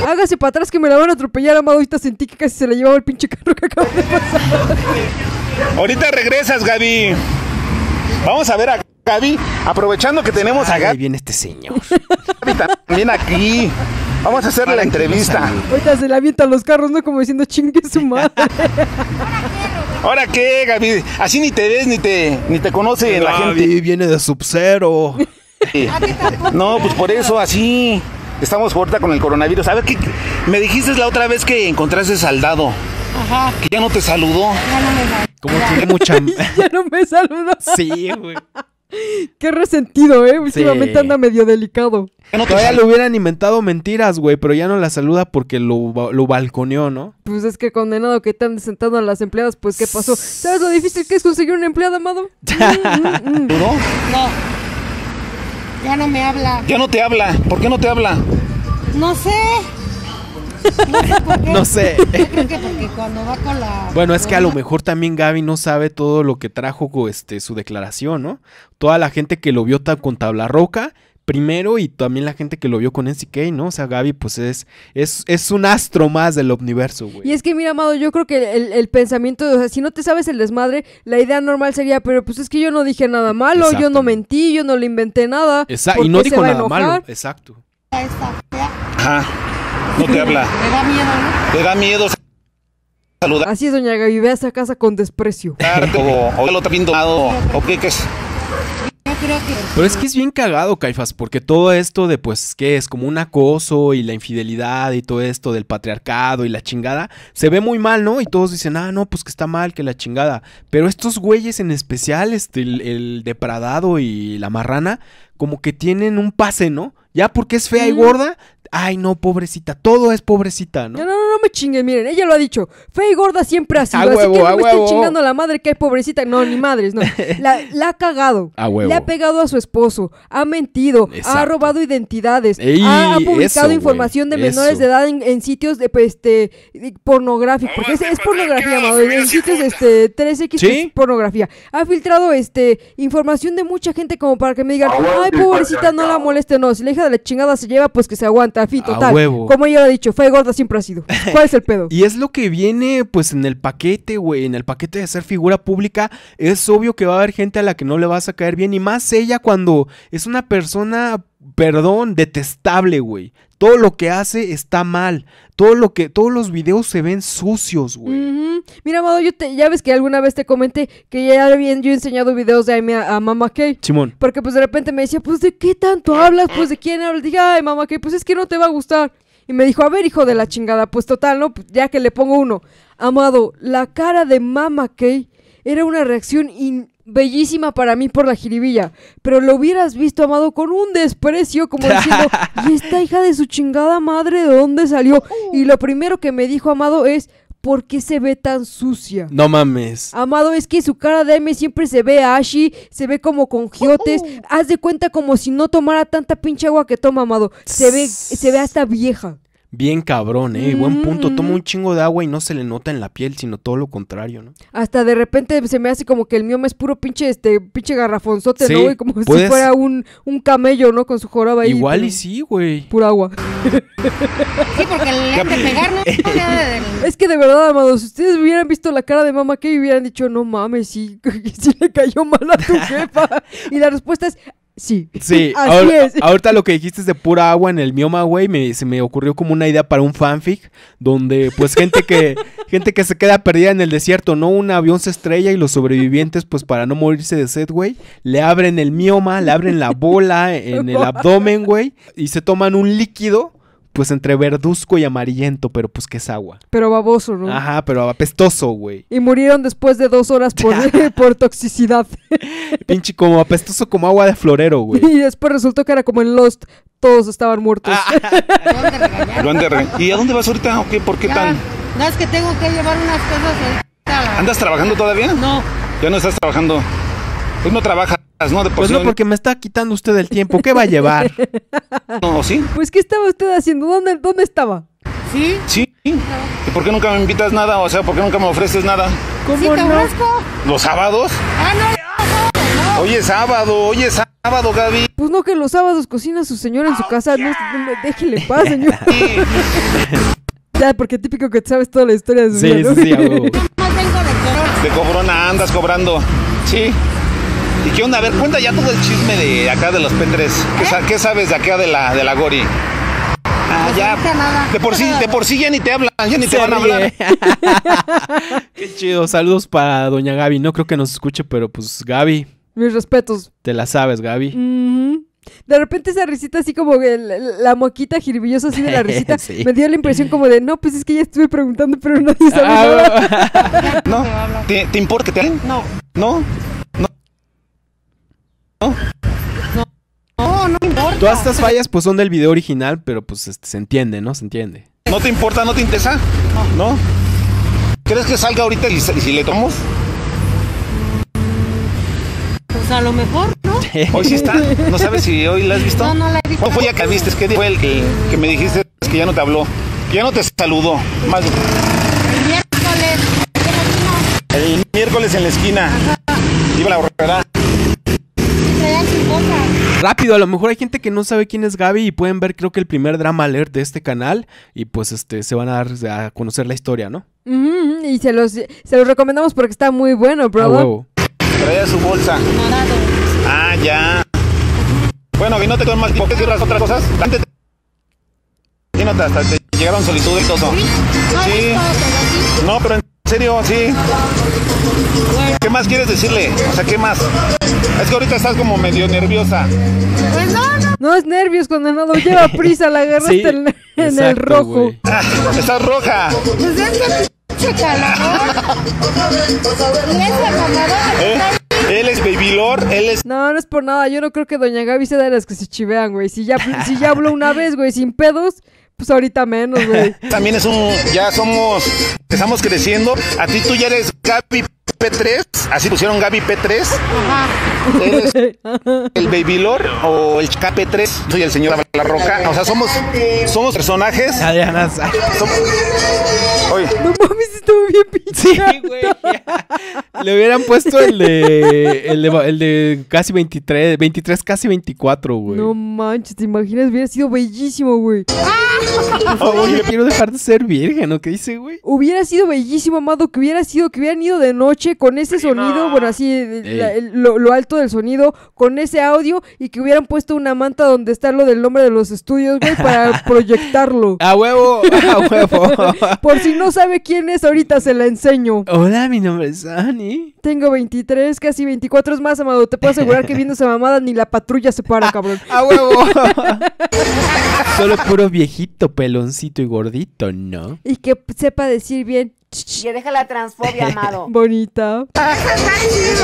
Speaker 1: Hágase para atrás que me la van a atropellar, amado. Ahorita sentí que casi se le llevaba el pinche carro que acaba de pasar.
Speaker 3: Ahorita regresas, Gaby. Vamos a ver a Gaby, aprovechando que tenemos a
Speaker 2: Ahí
Speaker 3: Gaby
Speaker 2: viene este señor.
Speaker 3: también aquí. Vamos a hacerle la entrevista.
Speaker 1: Ahorita se le avientan los carros, ¿no? Como diciendo chingue su madre.
Speaker 3: ¿Ahora qué, Gaby? Así ni te ves ni te ni te conoce la gente.
Speaker 2: Gaby viene de Sub-Zero.
Speaker 3: No, pues por eso así. Estamos ahorita con el coronavirus. A ver, ¿qué, me dijiste la otra vez que encontraste saldado.
Speaker 5: Ajá,
Speaker 3: Que ya no te saludó.
Speaker 5: ya no me da.
Speaker 2: Como tiene mucha...
Speaker 1: ya no me saluda.
Speaker 2: Sí, güey.
Speaker 1: Qué resentido, ¿eh? Últimamente
Speaker 2: Sí.
Speaker 1: anda medio delicado.
Speaker 3: Ya no te
Speaker 2: Todavía le hubieran inventado mentiras, güey, pero ya no la saluda porque lo, lo balconeó, ¿no?
Speaker 1: Pues es que condenado que te andes sentando a las empleadas, pues ¿qué pasó? ¿Sabes lo difícil que es conseguir una empleada, amado? Mm, mm, mm.
Speaker 5: No. Ya no me habla.
Speaker 3: Ya no te habla. ¿Por qué no te habla?
Speaker 5: No sé. No sé por qué.
Speaker 2: No sé.
Speaker 5: Yo creo que porque cuando va con la.
Speaker 2: Bueno, es que a lo mejor también Gaby no sabe todo lo que trajo este, su declaración, ¿no? Toda la gente que lo vio con Tabla Roca primero y también la gente que lo vio con NCK, ¿no? O sea, Gaby pues es, es, es un astro más del universo, güey.
Speaker 1: Y es que mira, amado, yo creo que el, el pensamiento, o sea, si no te sabes el desmadre, la idea normal sería, pero pues es que yo no dije nada malo, yo no mentí, yo no le inventé nada. ¿por
Speaker 2: y no dijo nada malo, exacto.
Speaker 3: Ajá. No te habla.
Speaker 5: Me da miedo, ¿no?
Speaker 3: Le da miedo saludar.
Speaker 1: Así es, doña Gaby, ve a esa casa con desprecio.
Speaker 3: O, o ya lo está. ¿O qué, es?
Speaker 5: Que.
Speaker 2: Pero es que es bien cagado, Caifas, porque todo esto de, pues, ¿qué es? Como un acoso y la infidelidad y todo esto del patriarcado y la chingada, se ve muy mal, ¿no? Y todos dicen, ah, no, pues que está mal, que la chingada. Pero estos güeyes en especial, este, el, el depradado y la marrana, como que tienen un pase, ¿no? Ya porque es fea y gorda, ay, no, pobrecita, todo es pobrecita, ¿no?
Speaker 1: No, no, no, no me chinguen, miren, ella lo ha dicho. Fe y gorda siempre ha sido.
Speaker 2: A
Speaker 1: así
Speaker 2: huevo,
Speaker 1: que no
Speaker 2: a
Speaker 1: me estén chingando a la madre que hay pobrecita. No, ni madres, no. La, la ha cagado.
Speaker 2: A huevo.
Speaker 1: Le ha pegado a su esposo. Ha mentido. Ha robado identidades.
Speaker 2: Ey,
Speaker 1: ha, ha publicado
Speaker 2: eso,
Speaker 1: información de menores
Speaker 2: eso.
Speaker 1: de edad en, en sitios de, pues, este, pornográficos. Porque es, es pornografía, amado. En sitios este, 3X
Speaker 2: ¿Sí?
Speaker 1: es pornografía. Ha filtrado este, información de mucha gente como para que me digan, ay, pobrecita, no la moleste. No, si la hija de la chingada se lleva, pues que se aguanta.
Speaker 2: A
Speaker 1: total.
Speaker 2: huevo.
Speaker 1: Como lo ha dicho, y gorda siempre ha sido. ¿Cuál es el pedo?
Speaker 2: Y es lo que viene, pues, en el paquete, güey. En el paquete de ser figura pública. Es obvio que va a haber gente a la que no le vas a caer bien. Y más ella cuando es una persona, perdón, detestable, güey. Todo lo que hace está mal. Todo lo que, todos los videos se ven sucios, güey.
Speaker 1: Mira, Amado, yo te, ya ves que alguna vez te comenté que ya había yo enseñado videos de Amy a, a Mama Kay.
Speaker 2: Simón.
Speaker 1: Porque pues de repente me decía, pues ¿de qué tanto hablas? Pues ¿de quién hablas? Dije, ay, mamá, que pues es que no te va a gustar. Y me dijo, a ver, hijo de la chingada, pues total, ¿no? Pues, Ya que le pongo uno. Amado, la cara de Mama Kay era una reacción in- bellísima para mí por la jiribilla. Pero lo hubieras visto, Amado, con un desprecio, como diciendo, ¿y esta hija de su chingada madre de dónde salió? Y lo primero que me dijo, Amado, es, ¿por qué se ve tan sucia?
Speaker 2: No mames.
Speaker 1: Amado, es que su cara de M siempre se ve ashy, se ve como con giotes. Haz de cuenta como si no tomara tanta pinche agua que toma, Amado. Se ve, se ve hasta vieja.
Speaker 2: Bien cabrón, eh. Buen punto. Toma
Speaker 1: Mm.
Speaker 2: un chingo de agua y no se le nota en la piel, sino todo lo contrario, ¿no?
Speaker 1: Hasta de repente se me hace como que el mío es puro pinche, este, pinche garrafonzote,
Speaker 2: Sí,
Speaker 1: ¿no? güey? como si fuera un, un camello, ¿no? Con su joroba ahí.
Speaker 2: Igual
Speaker 1: pero
Speaker 2: y sí, güey.
Speaker 1: Pura agua.
Speaker 5: Sí, porque le han de pegar, ¿no?
Speaker 1: Es que de verdad, Amado, si ustedes hubieran visto la cara de mamá que hubieran dicho, no mames, sí, sí le cayó mal a tu jefa. Y la respuesta es, sí.
Speaker 2: Sí,
Speaker 1: Así es.
Speaker 2: ahorita lo que dijiste es de pura agua en el mioma, güey, me, se me ocurrió como una idea para un fanfic, donde pues gente que, gente que se queda perdida en el desierto, ¿no? Un avión se estrella y los sobrevivientes, pues para no morirse de sed, güey, le abren el mioma, le abren la bola en el abdomen, güey, y se toman un líquido, pues entre verduzco y amarillento, pero pues que es agua.
Speaker 1: Pero baboso, ¿no?
Speaker 2: Ajá, pero apestoso, güey.
Speaker 1: Y murieron después de dos horas por, por toxicidad.
Speaker 2: Pinche como apestoso como agua de florero, güey.
Speaker 1: Y después resultó que era como en Lost, todos estaban muertos.
Speaker 5: ¿Dónde regañar?
Speaker 3: Lo han de re- ¿Y a dónde vas ahorita? ¿O qué? ¿Por qué
Speaker 5: Ya,
Speaker 3: tan?
Speaker 5: No, es que tengo que llevar unas cosas ahorita. a la-
Speaker 3: ¿Andas trabajando todavía?
Speaker 5: No,
Speaker 3: Ya no estás trabajando. Pues no trabajas, ¿no? De por
Speaker 2: Pues
Speaker 3: sí
Speaker 2: no, porque me está quitando usted el tiempo. ¿Qué va a llevar?
Speaker 3: no, ¿o sí?
Speaker 1: Pues, ¿qué estaba usted haciendo? ¿Dónde, dónde estaba?
Speaker 5: ¿sí?
Speaker 3: Sí. ¿Y por qué nunca me invitas nada? O sea, ¿por qué nunca me ofreces nada?
Speaker 5: ¿Sí te ofrezco?
Speaker 3: ¿Los sábados?
Speaker 5: Ah, no,
Speaker 3: Hoy es sábado, hoy es sábado, Gaby.
Speaker 1: Pues no, que los sábados cocina su señor en su casa. No, no, déjele paz, señor. ya, porque típico que te sabes toda la historia de su
Speaker 2: Sí,
Speaker 1: vida, ¿no?
Speaker 2: sí, sí,
Speaker 5: color.
Speaker 3: De cobrona andas cobrando. Sí. ¿Y qué onda? A ver, cuenta ya todo el chisme de acá de los P3. ¿Qué, sa- qué sabes de acá de la, de la Gori? Ah,
Speaker 5: Pues
Speaker 3: ya.
Speaker 5: nada.
Speaker 3: De por sí, de por sí ya ni te hablan, ya ni te
Speaker 2: Se
Speaker 3: van a hablar.
Speaker 2: ríe. Qué chido. Saludos para doña Gaby. No creo que nos escuche, pero pues Gaby,
Speaker 1: Mis respetos.
Speaker 2: te la sabes, Gaby.
Speaker 1: Ujú. De repente esa risita así como que la, la moquita jirbillosa así de la risita
Speaker 2: Sí.
Speaker 1: me dio la impresión como de no, pues es que ya estuve preguntando pero nadie sabe
Speaker 2: Ah.
Speaker 3: ¿No? ¿Te, te importa que te hablen?
Speaker 5: No,
Speaker 3: ¿No?
Speaker 5: No, no me importa.
Speaker 2: Todas estas fallas pues son del video original, pero pues este, se entiende, ¿no? Se entiende.
Speaker 3: ¿No te importa? ¿No te interesa? ¿No? ¿Crees que salga ahorita y, si- y si le tomamos?
Speaker 5: Pues a lo mejor, ¿no?
Speaker 3: Hoy sí está. ¿No sabes si hoy la has visto?
Speaker 5: No, no la he visto.
Speaker 3: ¿Cuál fue ya que la viste? ¿Qué día fue el que, que me dijiste que ya no te habló? Que ya no te saludó. Más
Speaker 5: El miércoles. ¿qué no
Speaker 3: el miércoles en la esquina. Iba a la horrera.
Speaker 2: Rápido, a lo mejor hay gente que no sabe quién es Gaby y pueden ver creo que el primer drama alert de este canal y pues este se van a dar a conocer la historia, ¿no?
Speaker 1: Y se los, se los recomendamos porque está muy bueno,
Speaker 2: A
Speaker 1: bro.
Speaker 2: huevo.
Speaker 3: Traía su bolsa.
Speaker 5: Morado.
Speaker 3: Ah, ya. Bueno, y no te quedan más tiempo. ¿Qué cierras otras cosas? Antes te- hasta te llegaron solitud y todo. Sí. No, pero en serio, sí. ¿Qué más quieres decirle? O sea, ¿qué más? Es que ahorita estás como medio nerviosa.
Speaker 5: pues no, no.
Speaker 1: No es nervios, condenado. Lleva prisa, la agarraste
Speaker 2: Sí,
Speaker 1: en, en el
Speaker 2: exacto,
Speaker 1: rojo.
Speaker 2: güey.
Speaker 3: Ah, estás roja.
Speaker 5: Pues es que pinche calor.
Speaker 3: ¿eh? Él es Baby Lord, él es...
Speaker 1: No, no es por nada. Yo no creo que Doña Gaby sea de las que se chivean, güey. Si ya, si ya habló una vez, güey, sin pedos, pues ahorita menos, güey.
Speaker 3: También es un... Ya somos... Estamos creciendo. A ti tú ya eres Gaby P3. Así pusieron Gaby P3.
Speaker 5: Ajá.
Speaker 3: ¿Eres el Baby Lord o el KP3? Soy el señor La Roca. O sea, somos... Somos personajes.
Speaker 2: Adriana,
Speaker 3: Som- Oye,
Speaker 1: No mames, estuvo bien
Speaker 2: Sí, güey. Le hubieran puesto el de, el de, el de casi 23, 23, casi 24, güey.
Speaker 1: No manches, ¿te imaginas? Hubiera sido bellísimo, güey.
Speaker 2: Por favor, yo quiero dejar de ser virgen, ¿o qué dice, güey?
Speaker 1: Hubiera sido bellísimo, amado, que hubiera sido, que hubieran ido de noche con ese sonido, bueno, así, la- el- lo, lo alto del sonido, con ese audio, y que hubieran puesto una manta donde está lo del nombre de los estudios, güey, para proyectarlo.
Speaker 2: A huevo, a huevo.
Speaker 1: Por si no sabe quién es, ahorita se la enseño.
Speaker 2: Hola, mi nombre es Annie.
Speaker 1: Tengo 23, casi 24 es más, amado. Te puedo asegurar que viendo esa mamada ni la patrulla se para, cabrón.
Speaker 2: A huevo. Solo puro viejito, peloncito y gordito, ¿no?
Speaker 1: Y que sepa decir bien.
Speaker 6: Ya deja la transfobia, amado.
Speaker 1: Bonita.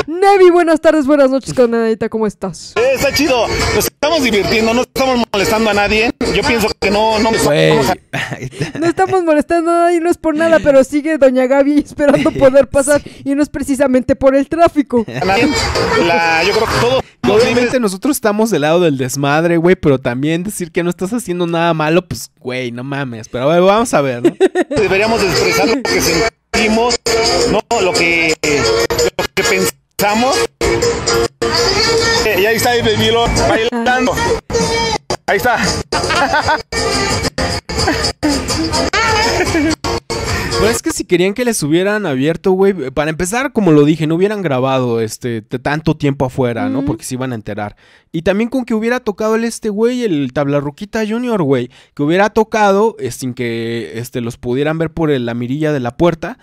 Speaker 1: Nevi, buenas tardes, buenas noches, condenadita, ¿cómo estás?
Speaker 3: Eh, está chido. Nos estamos divirtiendo, no estamos molestando a nadie. Yo pienso que no, no
Speaker 1: No estamos molestando a nadie, no es por nada, pero sigue Doña Gaby esperando poder pasar y no es precisamente por el tráfico.
Speaker 3: nadie. La, yo creo que todos
Speaker 2: Que Obviamente nosotros estamos del lado del desmadre, güey, pero también decir que no estás haciendo nada malo, pues, güey, no mames. Pero vamos a ver, ¿no?
Speaker 3: deberíamos expresar lo que sentimos, no lo que, lo que pensamos. Eh, Y ahí está Milo bailando. Ahí está.
Speaker 2: Pero es que si querían que les hubieran abierto, güey, para empezar, como lo dije, no hubieran grabado este tanto tiempo afuera, ¿no? Porque se iban a enterar. Y también con que hubiera tocado el este güey, el tablarruquita Junior, güey, que hubiera tocado eh, sin que este los pudieran ver por el- la mirilla de la puerta.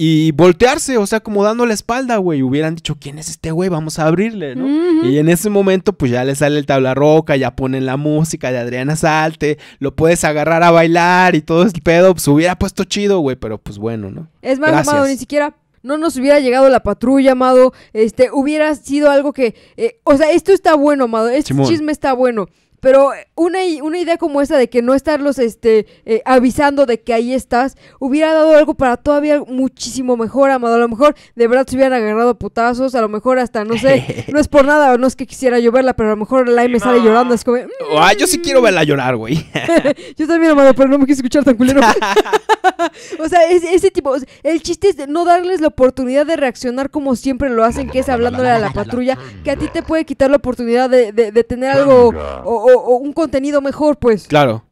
Speaker 2: Y voltearse, o sea, como dando la espalda, güey. Hubieran dicho, ¿quién es este güey? Vamos a abrirle, ¿no? Y en ese momento, pues ya le sale el tabla roca, ya ponen la música de Adriana Salte, lo puedes agarrar a bailar y todo el pedo. Pues hubiera puesto chido, güey, pero pues bueno, ¿no?
Speaker 1: Es más,
Speaker 2: Gracias.
Speaker 1: amado, ni siquiera no nos hubiera llegado la patrulla, amado. Este, hubiera sido algo que. eh, o sea, esto está bueno, amado. Este
Speaker 2: Simón.
Speaker 1: chisme está bueno. Pero eh, una, una idea como esa de que no estarlos este, eh, avisando de que ahí estás, hubiera dado algo para todavía muchísimo mejor, amado. A lo mejor de verdad se hubieran agarrado putazos, a lo mejor hasta, no sé, no es por nada, no es que quisiera yo verla, pero a lo mejor la me sale llorando, es como, "Mm,
Speaker 2: Ah, yo sí quiero verla llorar, güey.
Speaker 1: yo también, amado, pero no me quise escuchar tan culero. o sea, es- ese tipo, o sea, el chiste es de no darles la oportunidad de reaccionar como siempre lo hacen, que es hablándole a la patrulla, que a ti te puede quitar la oportunidad de, de- de tener algo o, o- o un contenido mejor, pues.
Speaker 2: claro.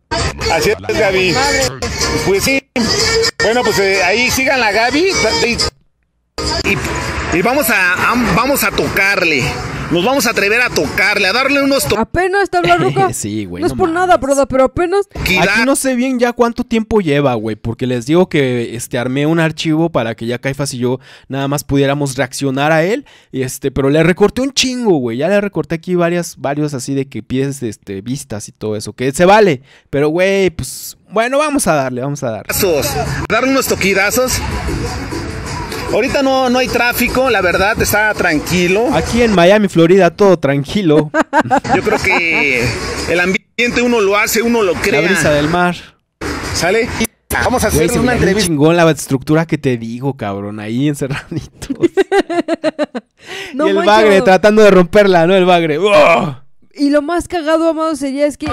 Speaker 3: Así es, Gaby. Pues sí. Bueno, pues eh, ahí sigan la Gaby. Y, y vamos a am- vamos a tocarle. Nos vamos a atrever a tocarle, a darle unos
Speaker 1: Apenas tabla roca.
Speaker 2: Sí, güey,
Speaker 1: No es por nada, broda, pero apenas.
Speaker 2: Aquí no sé bien ya cuánto tiempo lleva, güey, porque les digo que este armé un archivo para que ya Caifas y yo nada más pudiéramos reaccionar a él, y este, pero le recorté un chingo, güey, ya le recorté aquí varias varios así de que pies este vistas y todo eso, que se vale, pero güey, pues bueno, vamos a darle, vamos a darle.
Speaker 3: darle unos toquidazos. Ahorita no, no hay tráfico, la verdad, está tranquilo.
Speaker 2: Aquí en Miami, Florida, todo tranquilo,
Speaker 3: Yo creo que el ambiente uno lo hace, uno lo
Speaker 2: la
Speaker 3: crea.
Speaker 2: brisa del mar.
Speaker 3: ¿Sale? Vamos a hacer una entrevista.
Speaker 2: chingón la estructura que te digo, cabrón, ahí encerraditos.
Speaker 1: No
Speaker 2: y el
Speaker 1: manches,
Speaker 2: bagre tratando de romperla, ¿no? El bagre. ¡Oh!
Speaker 1: Y lo más cagado, amado, sería es que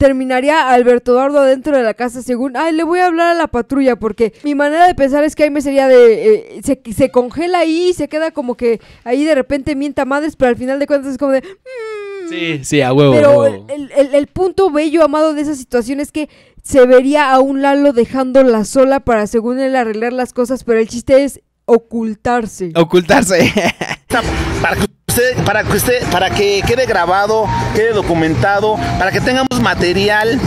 Speaker 1: terminaría Alberto Eduardo adentro de la casa según, ay, le voy a hablar a la patrulla porque mi manera de pensar es que ahí me sería de, eh, se, se congela ahí, se queda como que ahí de repente mienta madres, pero al final de cuentas es como de... "Mm".
Speaker 2: Sí, sí, a huevo. a
Speaker 1: Pero
Speaker 2: huevo.
Speaker 1: el, el- el punto bello, amado, de esa situación es que se vería a un Lalo dejándola sola para según él arreglar las cosas, pero el chiste es ocultarse.
Speaker 2: Ocultarse.
Speaker 3: para que usted, para que usted, para que quede grabado, quede documentado, para que tengamos material.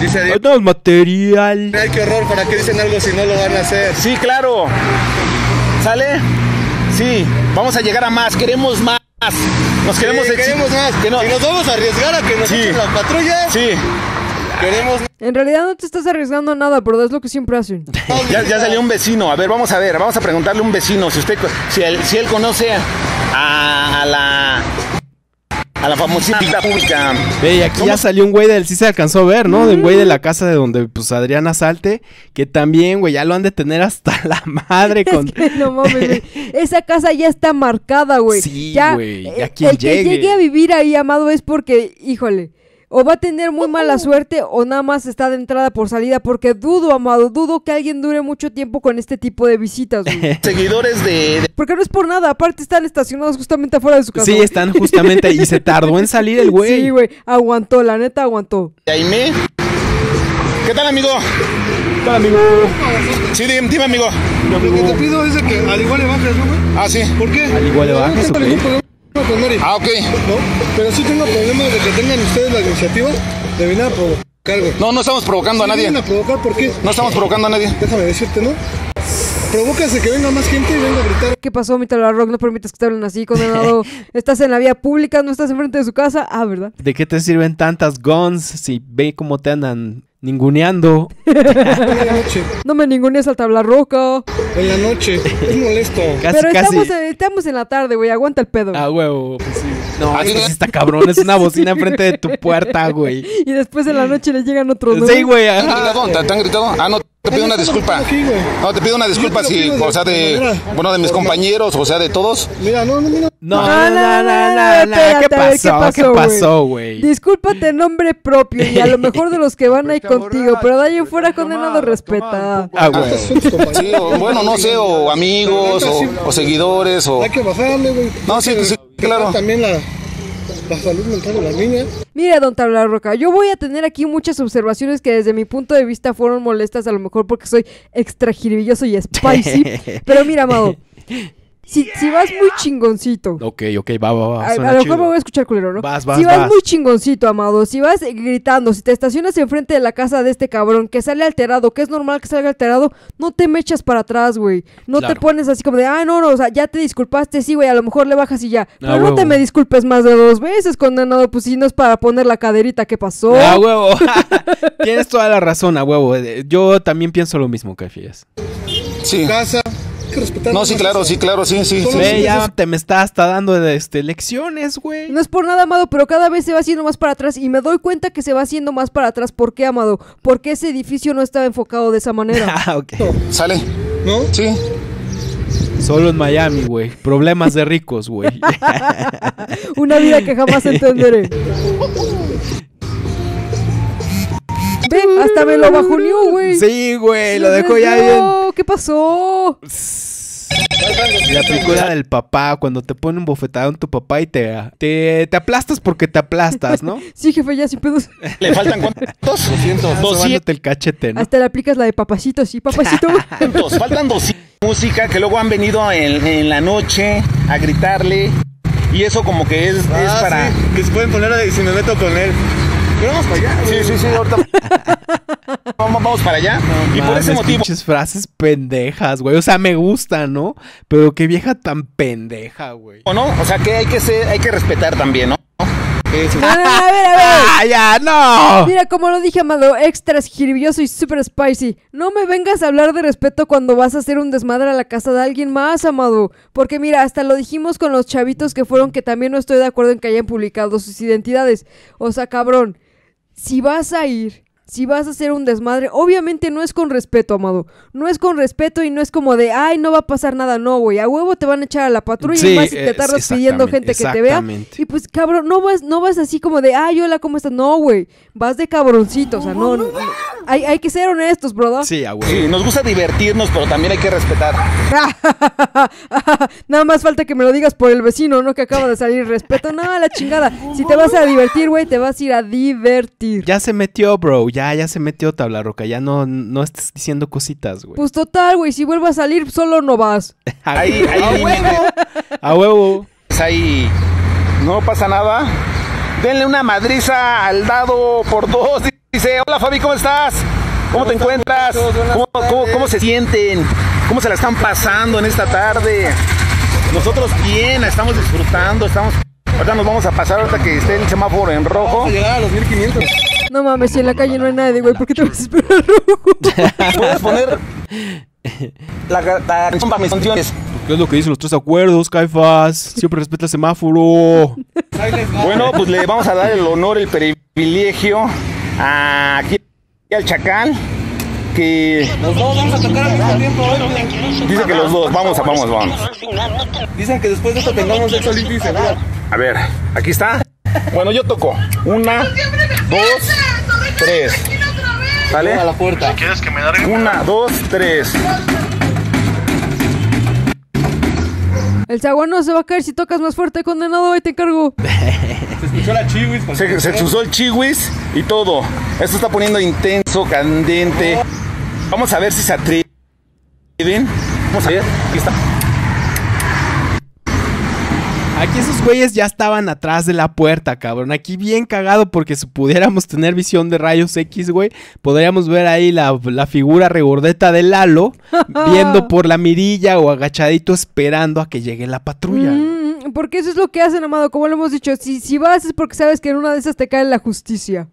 Speaker 4: Dice Diego,
Speaker 2: material.
Speaker 4: ay, qué horror, ¿para qué dicen algo si no lo van a hacer?
Speaker 3: Sí, claro. ¿Sale? Sí, vamos a llegar a más, queremos más. Nos queremos
Speaker 4: Sí, queremos más.
Speaker 3: Que no-
Speaker 4: Y nos vamos a arriesgar a que nos
Speaker 3: Sí.
Speaker 4: echen la patrulla.
Speaker 3: Sí,
Speaker 4: Queremos
Speaker 1: En realidad no te estás arriesgando a nada, pero es lo que siempre hacen.
Speaker 3: ya, ya salió un vecino. A ver, vamos a ver, vamos a preguntarle a un vecino si usted, si él, si él conoce a, a la, a la famosita pública.
Speaker 2: Ve, y aquí ya salió un güey del, sí se alcanzó a ver, ¿no? Del güey de la casa de donde, pues, Adriana Salte, que también, güey, ya lo han de tener hasta la madre con...
Speaker 1: Es que no mames, güey. Esa casa ya está marcada, güey.
Speaker 2: Sí,
Speaker 1: Ya,
Speaker 2: güey, ya
Speaker 1: eh,
Speaker 2: quien
Speaker 1: el que
Speaker 2: llegue.
Speaker 1: llegue a vivir ahí, amado, es porque, híjole. O va a tener muy mala suerte o nada más está de entrada por salida. Porque dudo, amado, dudo que alguien dure mucho tiempo con este tipo de visitas, güey.
Speaker 3: Seguidores de, de
Speaker 1: Porque no es por nada, aparte están estacionados justamente afuera de su casa.
Speaker 2: Sí, están justamente. Y se tardó en salir el güey.
Speaker 1: Sí, güey, aguantó, la neta aguantó.
Speaker 3: Aime. ¿Qué tal, amigo?
Speaker 2: ¿Qué tal, amigo?
Speaker 3: Sí, dime, dime, amigo.
Speaker 7: Lo que te pido es que al igual le bajes, ¿no, güey?
Speaker 3: Ah, sí.
Speaker 7: ¿Por qué?
Speaker 2: Al igual le bajes,
Speaker 7: problema con Mary,
Speaker 3: Ah, ok.
Speaker 7: ¿no? Pero sí tengo problemas de que tengan ustedes la iniciativa de venir a provocar, güey.
Speaker 3: No, no estamos provocando a nadie.
Speaker 7: vienen a provocar, ¿por qué?
Speaker 3: No estamos provocando a nadie.
Speaker 7: Déjame decirte, ¿no? Provocas de que venga más gente y venga a gritar.
Speaker 1: ¿Qué pasó, mi Rock? No permites que te hablen así, condenado. estás en la vía pública, no estás enfrente de su casa. Ah, ¿verdad?
Speaker 2: ¿De qué te sirven tantas guns si ve cómo te andan ninguneando?
Speaker 1: No me ningunees al tabla roca.
Speaker 7: en la noche. Es molesto.
Speaker 2: Casi,
Speaker 1: Pero
Speaker 2: casi.
Speaker 1: estamos en, estamos en la tarde, güey. Aguanta el pedo.
Speaker 2: Ah, huevo. pues sí. No,
Speaker 3: Así
Speaker 2: esto sí está cabrón. Es una bocina enfrente de tu puerta, güey.
Speaker 1: Y después en la noche le llegan otros, ¿no?
Speaker 2: Sí, güey.
Speaker 3: ¿Te han gritado? ¿Te, te han gritado? Ah, no, te pido una disculpa. No, te pido una disculpa si, o sea,
Speaker 7: de
Speaker 3: bueno, de mis compañeros, o sea, de todos.
Speaker 7: Mira, no, no, mira.
Speaker 2: No,
Speaker 1: No,
Speaker 2: no,
Speaker 1: no,
Speaker 2: no,
Speaker 1: no,
Speaker 2: no,
Speaker 1: no,
Speaker 2: no. ¿Qué
Speaker 1: espérate, a ver, ¿qué
Speaker 2: pasó? ¿Qué
Speaker 1: pasó,
Speaker 2: güey?
Speaker 1: Discúlpate en nombre propio y a lo mejor de los que van ahí contigo, pero de ahí en fuera condenado respeta.
Speaker 2: Ah, güey.
Speaker 3: Sí, o, bueno, no sé, o amigos, o, o seguidores, o...
Speaker 7: Hay que bajarle, güey.
Speaker 3: No, sí, sí, claro.
Speaker 7: También la, la salud mental de las niñas.
Speaker 1: Mira, don Tabla Roca, yo voy a tener aquí muchas observaciones que desde mi punto de vista fueron molestas, a lo mejor porque soy extra y spicy. pero mira, amado, si, si vas muy chingoncito,
Speaker 2: Ok, ok, va, va, va.
Speaker 1: a,
Speaker 2: suena
Speaker 1: a lo mejor me voy a escuchar culero, ¿no?
Speaker 2: Vas, vas,
Speaker 1: si vas
Speaker 2: vas.
Speaker 1: muy chingoncito, amado, si vas gritando, si te estacionas enfrente de la casa de este cabrón que sale alterado, que es normal que salga alterado, no te me echas para atrás, güey. No te pones así como de, ah, no, no, o sea, ya te disculpaste, sí, güey, a lo mejor le bajas y ya. Pero no
Speaker 2: huevo.
Speaker 1: te me disculpes más de dos veces, condenado, pues si no es para poner la caderita, ¿qué pasó?
Speaker 2: Ah, huevo. Tienes toda la razón, a huevo. Eh, Yo también pienso lo mismo que Fías.
Speaker 3: Sí.
Speaker 7: Casa. Que respetar.
Speaker 3: No, sí, claro, sí, claro, sí, sí. Sí.
Speaker 2: Ve, ya te me está hasta dando este, lecciones, güey.
Speaker 1: No es por nada, Amado, pero cada vez se va haciendo más para atrás y me doy cuenta que se va haciendo más para atrás. ¿Por qué, Amado? Porque ese edificio no estaba enfocado de esa manera.
Speaker 2: Ah, ok.
Speaker 3: Sale.
Speaker 7: ¿No?
Speaker 3: Sí.
Speaker 2: Solo en Miami, güey. Problemas de ricos, güey.
Speaker 1: Una vida que jamás entenderé. Ve, hasta me lo bajoneó, güey.
Speaker 2: sí, güey. Lo
Speaker 1: Se
Speaker 2: dejó ya bien.
Speaker 1: ¿Qué pasó?
Speaker 2: La película del papá, cuando te pone un bofetadón tu papá y te, te, te aplastas porque te aplastas, ¿no?
Speaker 1: Sí, jefe, ya sin pedos.
Speaker 3: ¿Le faltan cuántos? 200.
Speaker 2: Sobándote el cachete, ¿no?
Speaker 1: Hasta le aplicas la de papacito, sí, papacito.
Speaker 3: 200. Faltan 200. Música que luego han venido en, en la noche a gritarle. Y eso como que es, es
Speaker 4: Ah,
Speaker 3: para...
Speaker 4: sí, que se pueden poner si me meto con él. Pero vamos para allá.
Speaker 3: Sí, sí, sí, ahorita... vamos, vamos para allá. y por ese motivo...
Speaker 2: pinches frases pendejas, güey. O sea, me gustan, ¿no? Pero qué vieja tan pendeja, güey.
Speaker 3: ¿no? O sea que hay que ser, hay que respetar también, ¿no?
Speaker 1: No, no, no, a ver, a ver.
Speaker 2: ¡Ah, ya, no!
Speaker 1: Mira, como lo dije, Amado, extra jiribioso y super spicy. No me vengas a hablar de respeto cuando vas a hacer un desmadre a la casa de alguien más, Amado. Porque mira, hasta lo dijimos con los chavitos que fueron que también no estoy de acuerdo en que hayan publicado sus identidades. O sea, cabrón, si vas a ir, si vas a hacer un desmadre, obviamente no es con respeto, Amado. No es con respeto y no es como de, ay, no va a pasar nada, no, güey. A huevo te van a echar a la patrulla
Speaker 2: Sí,
Speaker 1: y más si te
Speaker 2: es-
Speaker 1: tardas pidiendo gente que te vea.
Speaker 2: exactamente.
Speaker 1: Y pues, cabrón, no vas, no vas así como de, ay, hola, ¿cómo estás? No, güey. Vas de cabroncito, o sea, no. no- hay, hay que ser honestos, brother.
Speaker 2: Sí, a güey.
Speaker 3: Sí, nos gusta divertirnos, pero también hay que respetar.
Speaker 1: Nada más falta que me lo digas por el vecino, ¿no? Que acaba de salir. Respeto, no, la chingada. Si te vas a divertir, güey, te vas a ir a divertir.
Speaker 2: Ya se metió, bro. Ya, ya se metió tabla roca. Ya no, no estés diciendo cositas, güey.
Speaker 1: Pues total, güey, si vuelvo a salir, solo no vas.
Speaker 3: Ahí, ahí
Speaker 2: a huevo. A huevo.
Speaker 3: ahí no pasa nada. Denle una madriza al dado por dos. Dice, hola Fabi, ¿cómo estás? ¿Cómo te encuentras? ¿Cómo, cómo- cómo se sienten? ¿Cómo se la están pasando en esta tarde? Nosotros bien, estamos disfrutando, estamos... Ahorita nos vamos a pasar ahorita que esté el semáforo en rojo.
Speaker 4: Vamos a llegar a los 1500.
Speaker 1: No mames, si en la calle no hay nadie, güey, ¿por qué te vas a esperar rojo?
Speaker 3: ¿Puedes poner la, la canción para mis canciones?
Speaker 2: ¿Qué es lo que dicen los tres acuerdos, Caifás? Siempre respeta el semáforo.
Speaker 3: Bueno, pues le vamos a dar el honor, el privilegio a aquí al Chacal, que
Speaker 4: Los dos vamos a tocar al mismo tiempo.
Speaker 3: dice que los dos, vamos, vamos, vamos.
Speaker 4: Dicen que después de esto tengamos sexo limpio.
Speaker 3: A ver, aquí está. Bueno, yo toco. Una, dos, tres. ¿Sale?
Speaker 4: A la puerta.
Speaker 3: Una, dos, tres.
Speaker 1: El zaguán no se va a caer si tocas más fuerte, condenado, ahí te encargo.
Speaker 4: Se escuchó la chiwis. con-
Speaker 3: Se, se usó el chiwis y todo. Esto está poniendo intenso, candente. Vamos a ver si se atreven. Vamos a ver. Aquí está.
Speaker 2: Aquí esos güeyes ya estaban atrás de la puerta, cabrón. Aquí bien cagado porque si pudiéramos tener visión de rayos X, güey, podríamos ver ahí la, la figura regordeta de Lalo viendo por la mirilla o agachadito esperando a que llegue la patrulla.
Speaker 1: Mm, porque eso es lo que hacen, amado, como lo hemos dicho. Si, si vas es porque sabes que en una de esas te cae la justicia.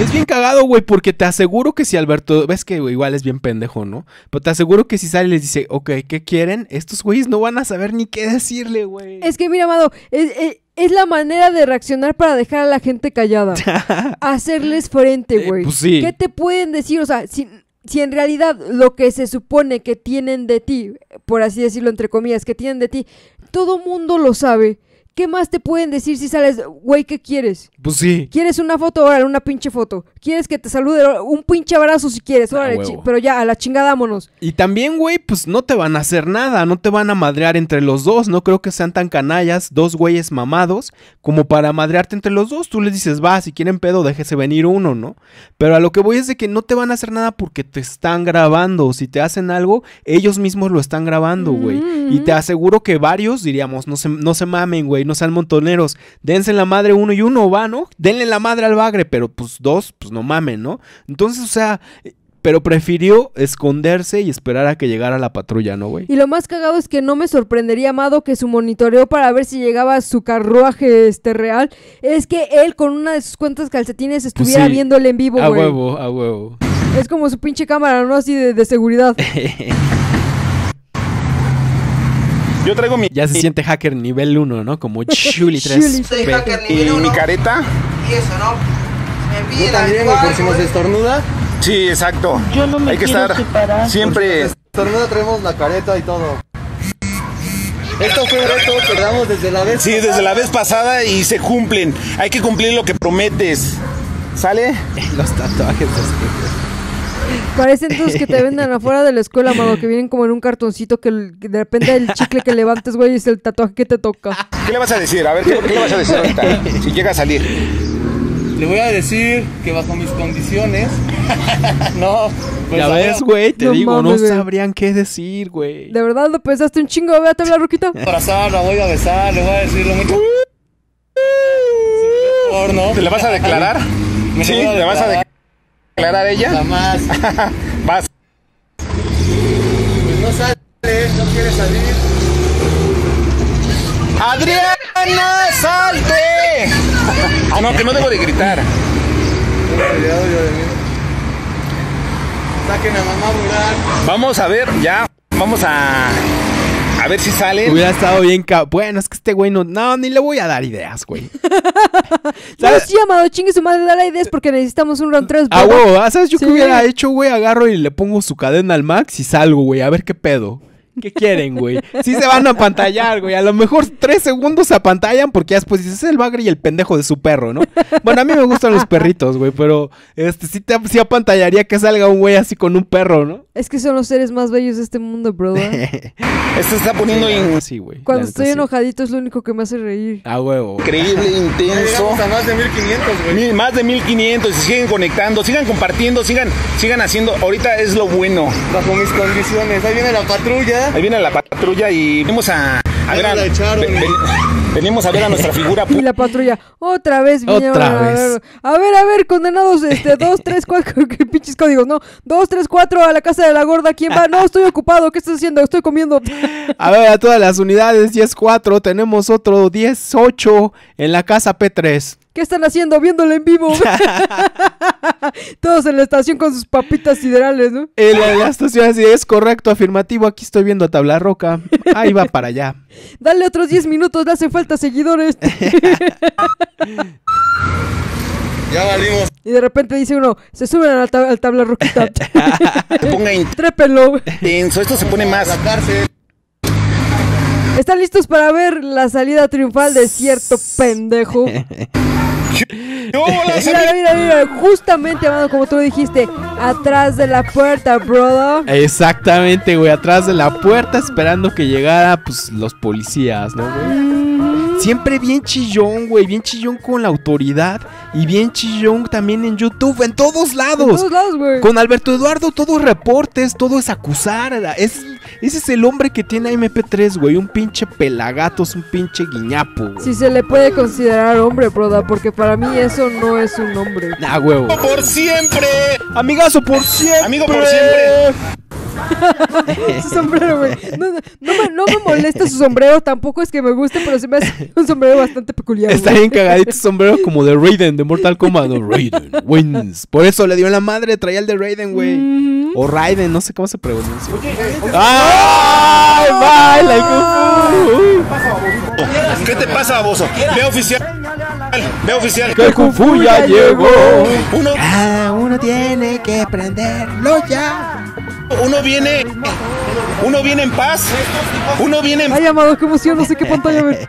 Speaker 2: Y es bien cagado, güey, porque te aseguro que si Alberto, ves que igual es bien pendejo, ¿no? Pero te aseguro que si sale y les dice, ok, ¿qué quieren? Estos güeyes no van a saber ni qué decirle, güey.
Speaker 1: Es que mira, amado, es, es- es la manera de reaccionar para dejar a la gente callada. Hacerles frente,
Speaker 2: Eh,
Speaker 1: güey.
Speaker 2: pues sí.
Speaker 1: ¿Qué te pueden decir? O sea, si, si en realidad lo que se supone que tienen de ti, por así decirlo entre comillas, que tienen de ti, todo mundo lo sabe. ¿Qué más te pueden decir si sales, güey, qué quieres?
Speaker 2: Pues sí.
Speaker 1: ¿Quieres una foto? Órale, una pinche foto. ¿Quieres que te salude? Un pinche abrazo si quieres. Órale,
Speaker 2: huevo.
Speaker 1: chi- pero ya, a la chingada, vámonos.
Speaker 2: Y también, güey, pues no te van a hacer nada, no te van a madrear entre los dos, no creo que sean tan canallas, dos güeyes mamados, como para madrearte entre los dos. Tú les dices, va, si quieren pedo, déjese venir uno, ¿no? Pero a lo que voy es de que no te van a hacer nada porque te están grabando. Si te hacen algo, ellos mismos lo están grabando, güey. Y te aseguro que varios, diríamos, no se, no se mamen, güey, no sean montoneros. Dense la madre uno y uno, va, ¿no? Denle la madre al bagre, pero pues dos, pues no mamen, ¿no? Entonces, o sea, pero prefirió esconderse y esperar a que llegara la patrulla, ¿no, güey?
Speaker 1: Y lo más cagado es que no me sorprendería, Amado, que su monitoreo para ver si llegaba a su carruaje este real, es que él con una de sus cuentas calcetines estuviera
Speaker 2: sí.
Speaker 1: viéndole en vivo,
Speaker 2: A
Speaker 1: güey.
Speaker 2: huevo, a huevo.
Speaker 1: Es como su pinche cámara, ¿no? Así de, de seguridad.
Speaker 3: Yo traigo mi,
Speaker 2: Ya se siente hacker nivel 1, ¿no? Como Chuli
Speaker 1: Chuli.
Speaker 2: 3.
Speaker 3: mi, mi careta.
Speaker 8: Y eso, ¿no? Me
Speaker 7: Yo también, güey, por si nos estornuda.
Speaker 3: Sí, exacto.
Speaker 9: Yo no me
Speaker 3: Hay que estar
Speaker 9: separar.
Speaker 3: siempre.
Speaker 7: Estornuda traemos la careta y todo. Esto fue un reto que damos desde la vez.
Speaker 3: Sí, desde la vez pasada y se cumplen. Hay que cumplir lo que prometes. ¿Sale?
Speaker 2: Los tatuajes.
Speaker 1: Parecen esos que te venden afuera de la escuela, Amado, que vienen como en un cartoncito que, de repente el chicle que levantes, güey, es el tatuaje que te toca.
Speaker 3: ¿Qué le vas a decir? A ver, ¿qué, qué le vas a decir ahorita? Si llega a salir.
Speaker 4: Le voy a decir que bajo mis condiciones. no. pues
Speaker 2: Ya ves, güey, te
Speaker 1: No
Speaker 2: digo, no
Speaker 1: mames,
Speaker 2: sabrían qué decir, güey.
Speaker 1: ¿De verdad lo pensaste un chingo? Ve a la roquita.
Speaker 4: abrazar, la voy a besar, le voy a decir lo mucho. Por no.
Speaker 3: ¿Te le vas a declarar? Sí, ¿le vas a
Speaker 4: declarar.
Speaker 3: Declarar a ella?
Speaker 4: Jamás.
Speaker 3: Vas.
Speaker 7: Pues no sale, no quiere salir.
Speaker 3: ¡Adriana, salte! Ah, no, que no debo de gritar.
Speaker 7: Cuidado yo de mí. Saquen a mamá rural.
Speaker 3: Vamos a ver, ya. Vamos a. A ver si salen.
Speaker 2: Hubiera estado bien ca- Bueno, es que este güey no... No, ni le voy a dar ideas, güey.
Speaker 1: No, sí, Amado, chingue su madre, dale ideas porque necesitamos un round 3.
Speaker 2: Ah, huevo, ah, ¿sabes yo
Speaker 1: Sí.
Speaker 2: qué hubiera hecho, güey? Agarro y le pongo su cadena al max y salgo, güey, a ver qué pedo. ¿Qué quieren, güey? Sí se van a apantallar, güey. A lo mejor tres segundos se apantallan porque ya después dices, es el bagre y el pendejo de su perro, ¿no? Bueno, a mí me gustan los perritos, güey, pero este sí, te, sí apantallaría que salga un güey así con un perro, ¿no?
Speaker 1: Es que son los seres más bellos de este mundo, bro. ¿eh?
Speaker 3: Esto se está poniendo in-
Speaker 2: Sí, güey.
Speaker 1: Cuando estoy
Speaker 2: sí.
Speaker 1: enojadito es lo único que me hace reír.
Speaker 2: A huevo.
Speaker 3: increíble, intenso.
Speaker 7: a más de 1500, güey.
Speaker 3: Mil- más de 1500 y siguen conectando, sigan compartiendo, sigan, sigan haciendo. Ahorita es lo bueno.
Speaker 7: Bajo mis condiciones. Ahí viene la patrulla.
Speaker 3: Ahí viene la patrulla y venimos a, a ver a,
Speaker 7: la echaron.
Speaker 3: ven- ven- venimos a ver a nuestra figura.
Speaker 1: Y la patrulla, otra vez vinieron
Speaker 2: Otra
Speaker 1: a
Speaker 2: vez.
Speaker 1: ver. A ver, a ver, condenados, este, dos, tres, cuatro, qué pinches códigos, no. Dos, tres, cuatro, a la casa de la gorda, ¿quién va? No, estoy ocupado, ¿qué estás haciendo? Estoy comiendo.
Speaker 2: A ver, a todas las unidades, 10-4, tenemos otro 10-8 en la casa P3.
Speaker 1: ¿Qué están haciendo? Viéndolo en vivo. Todos en la estación con sus papitas siderales, ¿no?
Speaker 2: En la, la estación así es correcto, afirmativo, aquí estoy viendo a Tabla Roca. Ahí va para allá.
Speaker 1: Dale otros 10 minutos, le hacen falta seguidores.
Speaker 7: Ya valimos.
Speaker 1: y de repente dice uno, se suben al, tab- al tabla roquita.
Speaker 3: Ponga
Speaker 1: Trépenlo.
Speaker 3: intenso, esto se pone más.
Speaker 7: La cárcel.
Speaker 1: ¿Están listos para ver la salida triunfal de cierto pendejo? Mira, mira, mira, justamente, amado, como tú dijiste, atrás de la puerta, brother.
Speaker 2: Exactamente, güey, atrás de la puerta esperando que llegara, pues, los policías, ¿no, güey? Siempre bien chillón, güey, bien chillón con la autoridad y bien chillón también en YouTube, en todos
Speaker 1: En
Speaker 2: lados.
Speaker 1: todos lados, güey.
Speaker 2: Con Alberto Eduardo todo es reportes, todo es acusar. Es, ese es el hombre que tiene a MP3, güey. Un pinche pelagatos, un pinche guiñapo.
Speaker 1: Si se le puede considerar hombre, brother, porque para mí eso no es un hombre.
Speaker 2: Ah, huevo.
Speaker 3: Por siempre.
Speaker 2: Amigazo, por siempre.
Speaker 3: Amigo por siempre.
Speaker 1: Su sombrero, güey. No, no, no me, no me molesta su sombrero, tampoco es que me guste, pero se me hace un sombrero bastante peculiar.
Speaker 2: Está bien cagadito ese sombrero como de Raiden, de Mortal Kombat. No, Raiden wins. Por eso le dio en la madre, traía el de Raiden, güey. O Raiden, no sé cómo se pronuncia. ¡Ay! ¡Baila, Kung
Speaker 3: ¿Qué te pasa, baboso? Ve oficial. Ve oficial.
Speaker 2: Que el Kung Fu ya llegó.
Speaker 3: Uno,
Speaker 2: Ah, uno tiene que prenderlo ya.
Speaker 3: Uno viene. Uno viene en paz. Uno viene en
Speaker 1: Ay, amado, qué emoción, no sé qué pantalla ver.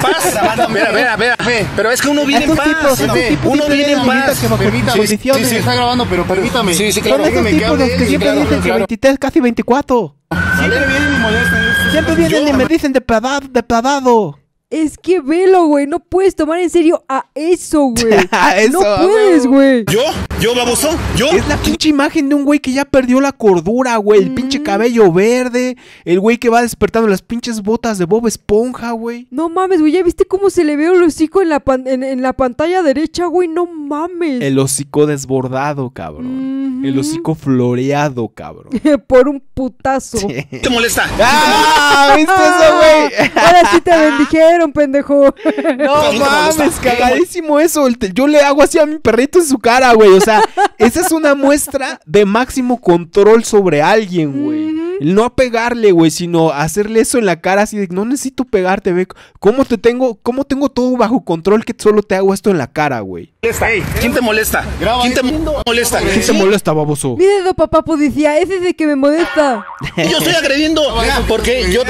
Speaker 3: paz. Mira, mira, mira. Pero es que uno viene en paz.
Speaker 7: tipos, estos tipos
Speaker 3: Uno viene en paz. Permítame.
Speaker 7: Sí, sí, está grabando, pero permítame.
Speaker 3: Sí, sí,
Speaker 7: Son
Speaker 3: claro. que
Speaker 7: tipos los que siempre
Speaker 3: claro,
Speaker 7: dicen que
Speaker 3: claro.
Speaker 2: 23, casi 24.
Speaker 7: Siempre vienen y molestan.
Speaker 2: Siempre vienen y me dicen depravado, depravado.
Speaker 1: Es que velo, güey, no puedes tomar en serio a eso, güey.
Speaker 2: A eso,
Speaker 1: no puedes, güey.
Speaker 3: ¿Yo? ¿Yo, baboso? ¿Yo?
Speaker 2: Es la pinche imagen de un güey que ya perdió la cordura, güey. El pinche cabello verde. El güey que va despertando las pinches botas de Bob Esponja, güey.
Speaker 1: No mames, güey, ¿ya viste cómo se le ve el hocico en la, pan- en, en la pantalla derecha, güey? No mames.
Speaker 2: El hocico desbordado, cabrón. El hocico floreado, cabrón.
Speaker 1: Por un putazo.
Speaker 3: ¿Te molesta?
Speaker 2: ¡Ah! ¿Viste eso, güey?
Speaker 1: Ahora sí te bendijeron, pendejo.
Speaker 2: No
Speaker 3: ¿Qué
Speaker 2: mames, cagadísimo eso. Yo le hago así a mi perrito en su cara, güey. O sea, esa es una muestra de máximo control sobre alguien, güey. El no pegarle, güey, sino hacerle eso en la cara así de no necesito pegarte, ve. ¿Cómo te tengo, cómo tengo todo bajo control que solo te hago esto en la cara, güey?
Speaker 3: Ey, ¿Quién te molesta?
Speaker 7: Graba
Speaker 3: ¿Quién te molesta?
Speaker 2: ¿Qué te molesta, baboso?
Speaker 1: Mire, do papá policía, ese es el que me molesta.
Speaker 3: Yo estoy agrediendo. Porque yo.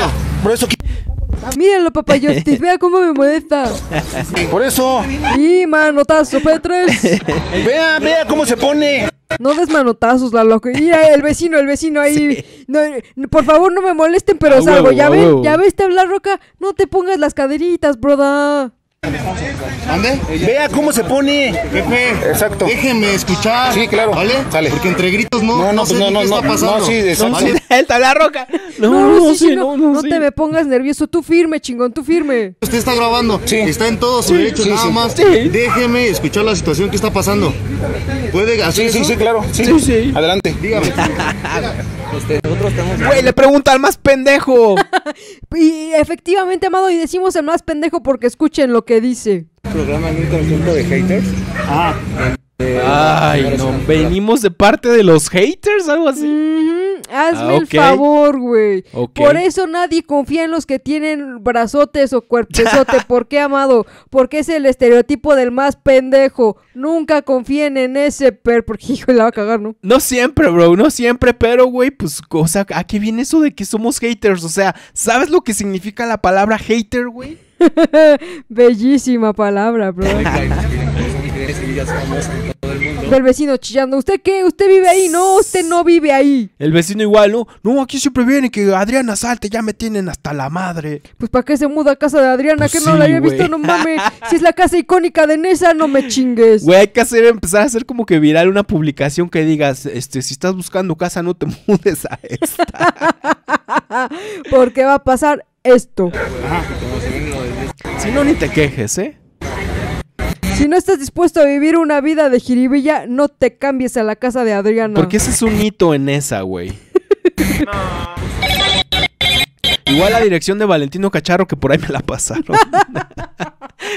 Speaker 3: Por eso.
Speaker 1: Mírenlo, papá vea cómo me molesta.
Speaker 3: Por eso.
Speaker 1: Y manotazo, P3.
Speaker 3: Vea, vea cómo se pone.
Speaker 1: No des manotazos, la loca. Y el vecino, el vecino ahí. No, no, por favor, no me molesten, pero
Speaker 2: A
Speaker 1: salgo.
Speaker 2: huevo,
Speaker 1: ya
Speaker 2: a
Speaker 1: ven,
Speaker 2: huevo.
Speaker 1: ya ves, te habla roca. No te pongas las caderitas, broda.
Speaker 7: ¿Dónde?
Speaker 3: Vea cómo se pone.
Speaker 7: Jefe,
Speaker 3: Exacto.
Speaker 7: déjenme escuchar.
Speaker 3: Sí, claro.
Speaker 7: ¿Vale?
Speaker 3: Sale.
Speaker 7: Porque entre gritos no,
Speaker 3: No,
Speaker 7: no,
Speaker 3: no,
Speaker 7: sé
Speaker 3: no, no,
Speaker 7: qué
Speaker 3: no,
Speaker 7: está
Speaker 3: no,
Speaker 7: pasando.
Speaker 3: sí, exacto.
Speaker 7: ¿Vale?
Speaker 2: El tabla roca. No,
Speaker 1: No,
Speaker 2: no,
Speaker 1: sí,
Speaker 2: sí,
Speaker 1: sí,
Speaker 2: no,
Speaker 1: no,
Speaker 2: no,
Speaker 1: no
Speaker 2: sí.
Speaker 1: te me pongas nervioso. Tú firme, chingón, tú firme.
Speaker 7: Usted está grabando.
Speaker 3: Sí.
Speaker 7: Está en todo su derecho,
Speaker 3: sí,
Speaker 7: nada
Speaker 3: sí.
Speaker 7: más.
Speaker 2: Sí.
Speaker 7: Déjeme escuchar la situación que está pasando. ¿Puede hacer
Speaker 3: Sí, sí,
Speaker 7: eso?
Speaker 3: sí, claro. Sí,
Speaker 2: Sí, sí.
Speaker 3: Adelante.
Speaker 7: Dígame.
Speaker 2: Güey, le pregunta al más pendejo.
Speaker 1: Y efectivamente, amado, y decimos el más pendejo porque escuchen lo que dice.
Speaker 4: programa en un conjunto de haters.
Speaker 2: Ay, no. Venimos de parte de los haters, algo así.
Speaker 1: Hazme
Speaker 2: Ah,
Speaker 1: el favor, güey. Por eso nadie confía en los que tienen brazotes o cuerpezote. ¿Por qué, amado? Porque es el estereotipo del más pendejo. Nunca confíen en ese per... Porque, hijo, la va a cagar, ¿no?
Speaker 2: No siempre, bro, no siempre, pero, güey, pues, o sea, ¿a qué viene eso de que somos haters? O sea, ¿sabes lo que significa la palabra hater, güey?
Speaker 1: Bellísima palabra, bro. Del vecino chillando. ¿Usted qué? ¿Usted vive ahí? No, usted no vive ahí.
Speaker 2: El vecino igual, ¿no? No, aquí siempre viene que Adriana salte, ya me tienen hasta la madre.
Speaker 1: Pues ¿para qué se muda a casa de Adriana?
Speaker 2: Pues
Speaker 1: que
Speaker 2: sí,
Speaker 1: no la había
Speaker 2: güey.
Speaker 1: visto, no mames. Si es la casa icónica de Nesa, no me chingues.
Speaker 2: Güey, hay que hacer, empezar a hacer como que viral una publicación que digas, este, si estás buscando casa, no te mudes a esta.
Speaker 1: Porque va a pasar esto.
Speaker 2: si no, ni te quejes, ¿eh?
Speaker 1: Si no estás dispuesto a vivir una vida de jiribilla, no te cambies a la casa de Adriana.
Speaker 2: Porque ese es un hito en esa, güey. Igual la dirección de Valentino Cacharro que por ahí me la pasaron.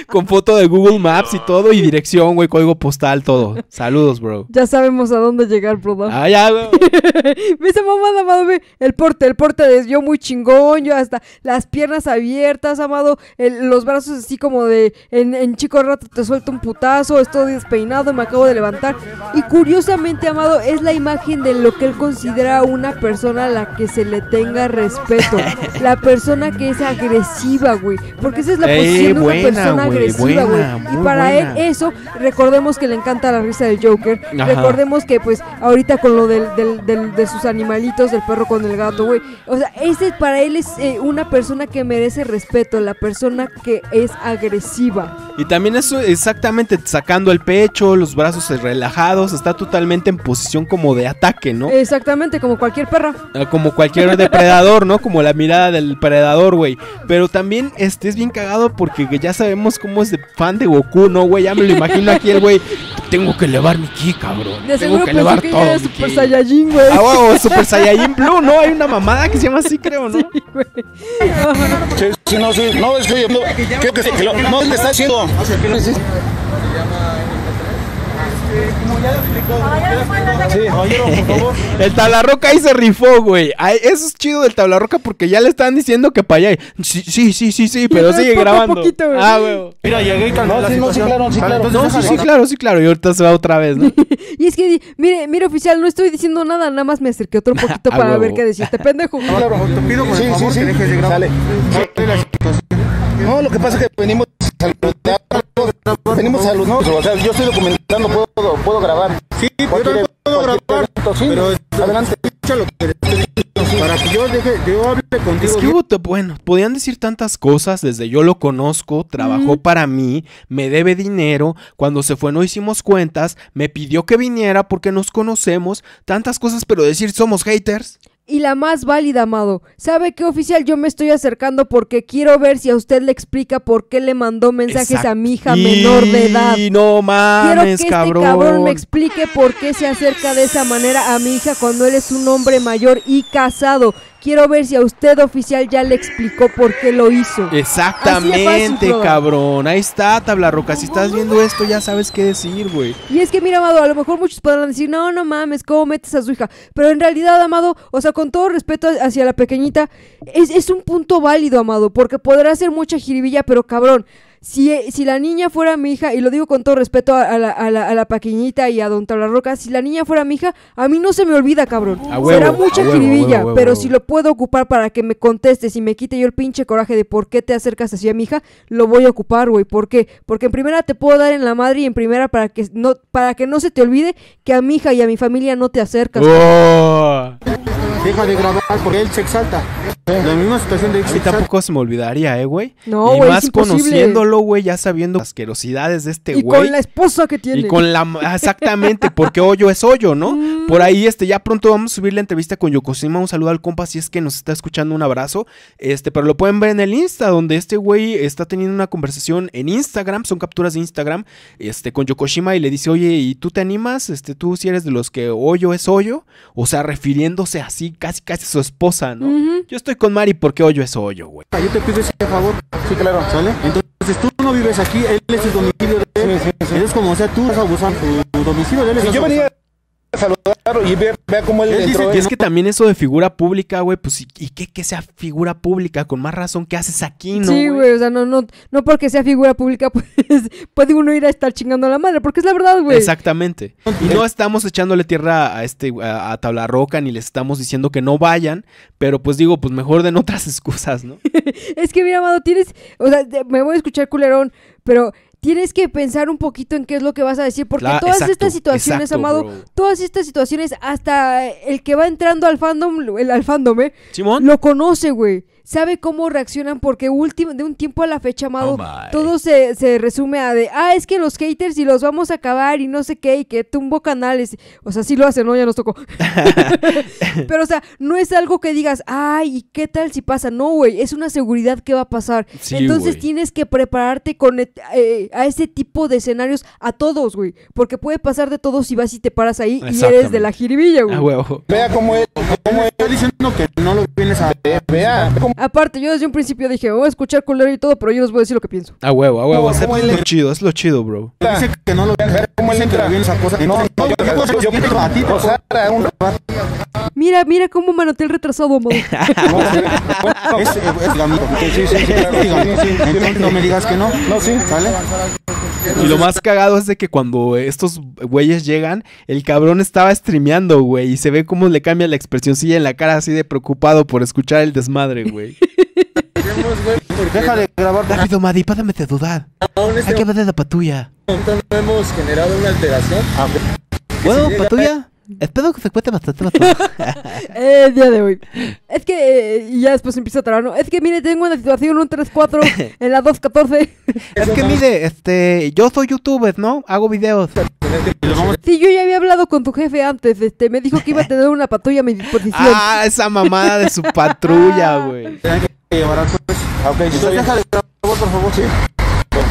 Speaker 2: Con foto de Google Maps y todo y dirección, güey, código postal, todo. Saludos, bro.
Speaker 1: Ya sabemos a dónde llegar, bro.
Speaker 2: Ah, ya, güey.
Speaker 1: Ve esa mamada, amado, ve. El porte, el porte de yo muy chingón, yo hasta las piernas abiertas, amado. el- los brazos así como de, en, en chico rato te suelto un putazo, estoy despeinado, me acabo de levantar. Y curiosamente, amado, es la imagen de lo que él considera una persona a la que se le tenga respeto. la persona que es agresiva, güey. Porque esa es la
Speaker 2: Ey,
Speaker 1: posición de una persona agresiva, güey. Y para
Speaker 2: buena.
Speaker 1: él eso, recordemos que le encanta la risa del Joker.
Speaker 2: Ajá.
Speaker 1: Recordemos que pues ahorita con lo del, del- del- de sus animalitos, del perro con el gato, güey. O sea, ese para él es eh, una persona que merece respeto, la persona que es agresiva.
Speaker 2: Y también eso exactamente sacando el pecho, los brazos relajados, está totalmente en posición como de ataque, ¿no?
Speaker 1: Exactamente, como cualquier perra.
Speaker 2: Ah, Como cualquier depredador, ¿no? Como la mirada del predador, güey. Pero también este es bien cagado porque ya sabemos cómo es de fan de Goku, ¿no, güey? Ya me lo imagino aquí el güey. Tengo que elevar mi ki, cabrón.
Speaker 1: De
Speaker 2: Tengo que elevar
Speaker 1: que
Speaker 2: todo.
Speaker 1: era
Speaker 2: mi
Speaker 1: Super
Speaker 2: ki".
Speaker 1: Saiyajin, güey.
Speaker 2: Ah, huevo, Super Saiyajin Blue, ¿no? Hay una mamada que se llama así, creo, ¿no?
Speaker 3: Sí, sí, no, sí, no, es que, no, creo que, que lo- no. Sí, sí.
Speaker 2: El tablarroca ahí se rifó, güey. Ay, eso es chido del tablarroca porque ya le están diciendo que para allá. Sí, sí, sí, sí, sí, pero
Speaker 1: Pero
Speaker 2: sigue
Speaker 1: poco
Speaker 2: grabando.
Speaker 1: poquito, güey.
Speaker 2: ah, güey.
Speaker 7: Mira, llegué y calmé
Speaker 3: No,
Speaker 7: la
Speaker 3: sí, no, sí, claro, sí, claro.
Speaker 2: No, sí, claro, sí, claro. Y ahorita se va otra vez, ¿no?
Speaker 1: Y es que, mire, mire, oficial, no estoy diciendo nada, nada más me acerqué otro poquito
Speaker 2: A
Speaker 1: para
Speaker 2: huevo.
Speaker 1: ver qué decirte, pendejo.
Speaker 3: Claro.
Speaker 7: Te pido por
Speaker 3: Sí,
Speaker 7: favor
Speaker 3: sí,
Speaker 7: que
Speaker 3: sí.
Speaker 7: dejes de grabar.
Speaker 3: Sale. No, lo que pasa es que venimos a saludar. Venimos a saludar. O sea, yo estoy documentando, puedo, puedo grabar.
Speaker 7: Sí, puedo grabar,
Speaker 3: evento, sí.
Speaker 7: pero
Speaker 3: Adelante.
Speaker 7: escucha lo que te estoy diciendo, para que yo deje, yo hable contigo.
Speaker 2: Es que
Speaker 7: bien.
Speaker 2: hubo, bueno, podían decir tantas cosas, desde yo lo conozco, trabajó para mí, me debe dinero, cuando se fue no hicimos cuentas, me pidió que viniera porque nos conocemos, tantas cosas, pero decir somos haters.
Speaker 1: Y la más válida, amado. ¿Sabe qué, oficial? Yo me estoy acercando porque quiero ver si a usted le explica por qué le mandó mensajes
Speaker 2: Exacto.
Speaker 1: a mi hija menor de edad.
Speaker 2: Y no
Speaker 1: Quiero que
Speaker 2: mames,
Speaker 1: este
Speaker 2: cabrón.
Speaker 1: cabrón me explique por qué se acerca de esa manera a mi hija cuando él es un hombre mayor y casado. Quiero ver si a usted, oficial, ya le explicó por qué lo hizo.
Speaker 2: Exactamente,
Speaker 1: fácil,
Speaker 2: cabrón. Ahí está, tabla roca. Si estás viendo esto, ya sabes qué decir, güey.
Speaker 1: Y es que, mira, Amado, a lo mejor muchos podrán decir, no, no mames, ¿cómo metes a su hija? Pero en realidad, Amado, o sea, con todo respeto hacia la pequeñita, es, es un punto válido, Amado, porque podrá ser mucha jiribilla, pero cabrón. Si, si la niña fuera mi hija, y lo digo con todo respeto a, a la, a la- a la pequeñita y a Don Tablarroca, si la niña fuera mi hija, a mí no se me olvida, cabrón.
Speaker 2: Huevo,
Speaker 1: Será mucha jiribilla, pero si lo puedo ocupar para que me contestes y me quite yo el pinche coraje de por qué te acercas hacia mi hija, lo voy a ocupar, güey. ¿Por qué? Porque en primera te puedo dar en la madre y en primera para que no, para que no se te olvide que a mi hija y a mi familia no te acercas.
Speaker 2: Oh.
Speaker 7: Deja de grabar porque él se exalta. La misma situación de él
Speaker 2: A mí tampoco se me olvidaría, eh, güey.
Speaker 1: No,
Speaker 2: y
Speaker 1: güey,
Speaker 2: más
Speaker 1: es
Speaker 2: conociéndolo, güey, ya sabiendo las asquerosidades de este
Speaker 1: y
Speaker 2: güey.
Speaker 1: con la esposa que tiene.
Speaker 2: Y con la... Exactamente, porque hoyo es hoyo, ¿no? Por ahí, este, ya pronto vamos a subir la entrevista con Yokoshima. Un saludo al compa si es que nos está escuchando, un abrazo. Este, pero lo pueden ver en el Insta, donde este güey está teniendo una conversación en Instagram, son capturas de Instagram, este, con Yokoshima y le dice, oye, ¿y tú te animas? Este, tú si eres de los que hoyo es hoyo. O sea, refiriéndose así, casi, casi a su esposa, ¿no? Yo estoy con Mari porque hoyo es hoyo, güey.
Speaker 7: Yo te pido ese favor.
Speaker 3: Sí, claro.
Speaker 7: ¿Sale? Entonces tú no vives aquí, él es el domicilio de él. Es como, o sea, tú vas a abusar tu domicilio de él. Estás
Speaker 3: yo venía saludar y vea, vea cómo él
Speaker 7: Él
Speaker 3: entró.
Speaker 2: Y es que también eso de figura pública, güey, pues, ¿y, y qué que sea figura pública? Con más razón, ¿qué haces aquí, no?
Speaker 1: sí, güey, o sea, no, no, no porque sea figura pública, pues puede uno ir a estar chingando a la madre, porque es la verdad, güey.
Speaker 2: Exactamente. Y no estamos echándole tierra a este a, a Tabla Roca ni les estamos diciendo que no vayan, pero pues digo, pues mejor den otras excusas, ¿no?
Speaker 1: Es que, mira, amado, tienes, o sea, me voy a escuchar culerón, pero tienes que pensar un poquito en qué es lo que vas a decir, porque todas
Speaker 2: exacto,
Speaker 1: estas situaciones,
Speaker 2: exacto,
Speaker 1: amado,
Speaker 2: bro.
Speaker 1: todas estas situaciones, hasta el que va entrando al fandom, el al fandom, ¿eh?
Speaker 2: Simón.
Speaker 1: Lo conoce, güey. Sabe cómo reaccionan porque último, de un tiempo a la fecha, amado,
Speaker 2: Oh
Speaker 1: todo se, se resume a de, ah, es que los haters y los vamos a acabar y no sé qué, y que tumbo canales. O sea, sí lo hacen, ¿no? Ya nos tocó. Pero, o sea, no es algo que digas, ay, ¿y qué tal si pasa? No, güey, es una seguridad que va a pasar.
Speaker 2: Sí,
Speaker 1: Entonces tienes que prepararte con eh, a ese tipo de escenarios a todos, güey. Porque puede pasar de todo si vas y te paras ahí y eres de la jiribilla, güey.
Speaker 2: Ah, huevo.
Speaker 3: Vea cómo él, cómo él,
Speaker 7: Está diciendo que no lo vienes a ver.
Speaker 3: vea, cómo,
Speaker 1: Aparte, yo desde un principio dije, voy a escuchar culero y todo, pero yo les voy a decir lo que pienso.
Speaker 2: A huevo, a huevo.
Speaker 3: No, ¿cómo
Speaker 2: es
Speaker 3: él
Speaker 2: lo
Speaker 3: le-
Speaker 2: chido, es lo chido, bro.
Speaker 7: Dice que no lo
Speaker 3: vea cómo él
Speaker 7: Dice que
Speaker 3: entra.
Speaker 7: le vienes a cosas.
Speaker 3: No, no, yo, yo, yo, yo,
Speaker 7: yo- a ti,
Speaker 3: o sea, un
Speaker 1: Mira, mira cómo manoté el retrasado, amado.
Speaker 7: Es, es gamito. Sí, sí, sí. Entonces no me digas que no.
Speaker 3: No, sí.
Speaker 7: ¿Sale?
Speaker 2: Y lo más cagado es de que cuando estos güeyes llegan, el cabrón estaba streameando, güey. Y se ve cómo le cambia la expresioncilla en la cara así de preocupado por escuchar el desmadre, güey.
Speaker 3: Deja de grabar.
Speaker 2: Rápido, Madi, pásame de dudar.
Speaker 7: aún
Speaker 2: Hay que ver de la
Speaker 7: momento no hemos generado una alteración.
Speaker 2: Bueno,
Speaker 7: Sí,
Speaker 2: patrulla. Espero que se cuente bastante bastante.
Speaker 1: Eh, día de hoy. Es que, eh, y ya después empieza a trabar, ¿no? Es que, mire, tengo una situación, un 3-4 en la 2-14.
Speaker 2: es que mire, este, yo soy youtuber, ¿no? Hago videos.
Speaker 1: Sí, yo ya había hablado con tu jefe antes, este, me dijo que iba a tener una patrulla a mi disposición.
Speaker 2: Ah, esa mamada de su patrulla, güey.
Speaker 3: Ok, entonces deja de grabar, por favor, sí.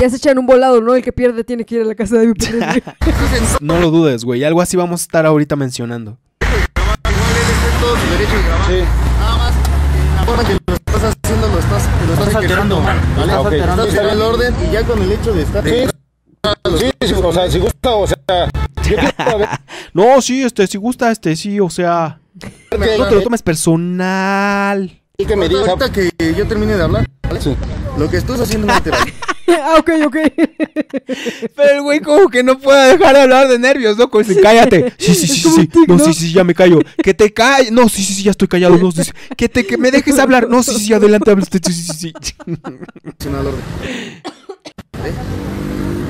Speaker 1: Ya se echan un volado, ¿no? El que pierde tiene que ir a la casa de mi padre.
Speaker 2: No lo dudes, güey. Algo así vamos a estar ahorita mencionando.
Speaker 7: todo su derecho de grabar.
Speaker 3: Sí.
Speaker 7: Nada más, la forma que lo estás haciendo lo estás, lo estás alterando, ¿vale?
Speaker 3: Ah, ok.
Speaker 7: Estás alterando el orden y ya con el hecho de estar...
Speaker 3: Sí. Sí, sí, o sea, si gusta, o sea,
Speaker 2: No, sí, este, si gusta, este, sí, o sea. No te lo tomes personal.
Speaker 3: que me diga.
Speaker 7: Ahorita que yo termine de hablar, ¿vale?
Speaker 3: Sí.
Speaker 7: Lo que estás haciendo es alteración.
Speaker 1: ah, ok, ok.
Speaker 2: Pero el güey como que no puede dejar de hablar de nervios, ¿no? Como dice, cállate. Sí, sí, sí, sí, sí. No, sí, sí, ya me callo. Que te calles. No, sí, sí, sí, ya estoy callado. No, sí, sí. Que te, que me dejes hablar. No, sí, sí, adelante, habla usted. Sí, sí, sí,
Speaker 7: al.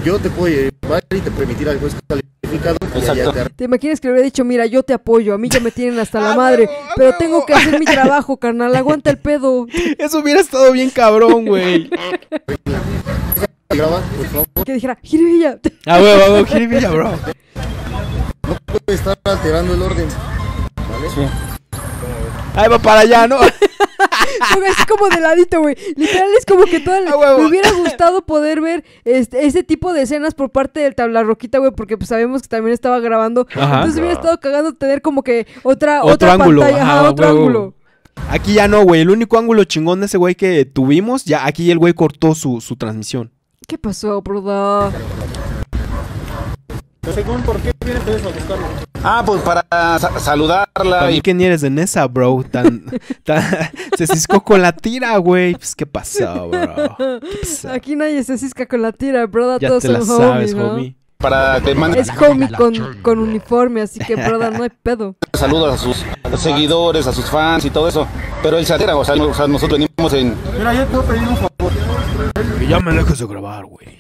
Speaker 7: Yo te puedo llevar y te permitir algo calificado.
Speaker 3: Exacto.
Speaker 7: te
Speaker 1: ¿Te imaginas que le hubiera dicho, mira, yo te apoyo, a mí ya me tienen hasta la madre, pero tengo que hacer mi trabajo, carnal, aguanta el pedo.
Speaker 2: Eso hubiera estado bien cabrón, güey.
Speaker 1: Que dijera, Jiribilla.
Speaker 2: A huevo, a huevo, jiribilla, bro.
Speaker 7: No puede estar alterando el orden. ¿Vale?
Speaker 2: Ahí va para allá, ¿no?
Speaker 1: Ponga así como de ladito, güey. Literal es como que toda la-
Speaker 2: A huevo.
Speaker 1: me hubiera gustado poder ver este, ese tipo de escenas por parte del tablarroquita, güey, porque pues sabemos que también estaba grabando.
Speaker 2: Ajá.
Speaker 1: Entonces hubiera estado cagando tener como que otra,
Speaker 2: Otro
Speaker 1: otra
Speaker 2: ángulo,
Speaker 1: pantalla,
Speaker 2: ajá,
Speaker 1: ajá,
Speaker 2: a
Speaker 1: otro ángulo.
Speaker 2: Aquí ya no, güey. El único ángulo chingón de ese güey que tuvimos, ya aquí el güey cortó su, su transmisión.
Speaker 1: ¿Qué pasó, broda?
Speaker 7: Según por qué vienes a buscarlo.
Speaker 3: Ah, pues para sa- saludarla
Speaker 2: Para
Speaker 3: y
Speaker 2: que ni eres de Nesa, bro. Tan, tan- se ciscó con la tira, güey. Pues, ¿qué pasó, bro? ¿Qué pasó?
Speaker 1: Aquí nadie se cisca con la tira, broda,
Speaker 2: Ya
Speaker 1: todos
Speaker 2: te la
Speaker 1: son
Speaker 2: sabes,
Speaker 1: ¿no?
Speaker 2: homie.
Speaker 3: para que mande
Speaker 1: Es homie con, con uniforme, así que, broda, no hay pedo.
Speaker 3: saludos a sus seguidores, a sus fans y todo eso. Pero él se altera, o sea, o sea, nosotros venimos en...
Speaker 7: Mira, yo te puedo pedir un favor.
Speaker 2: Que ya me dejes de grabar, güey.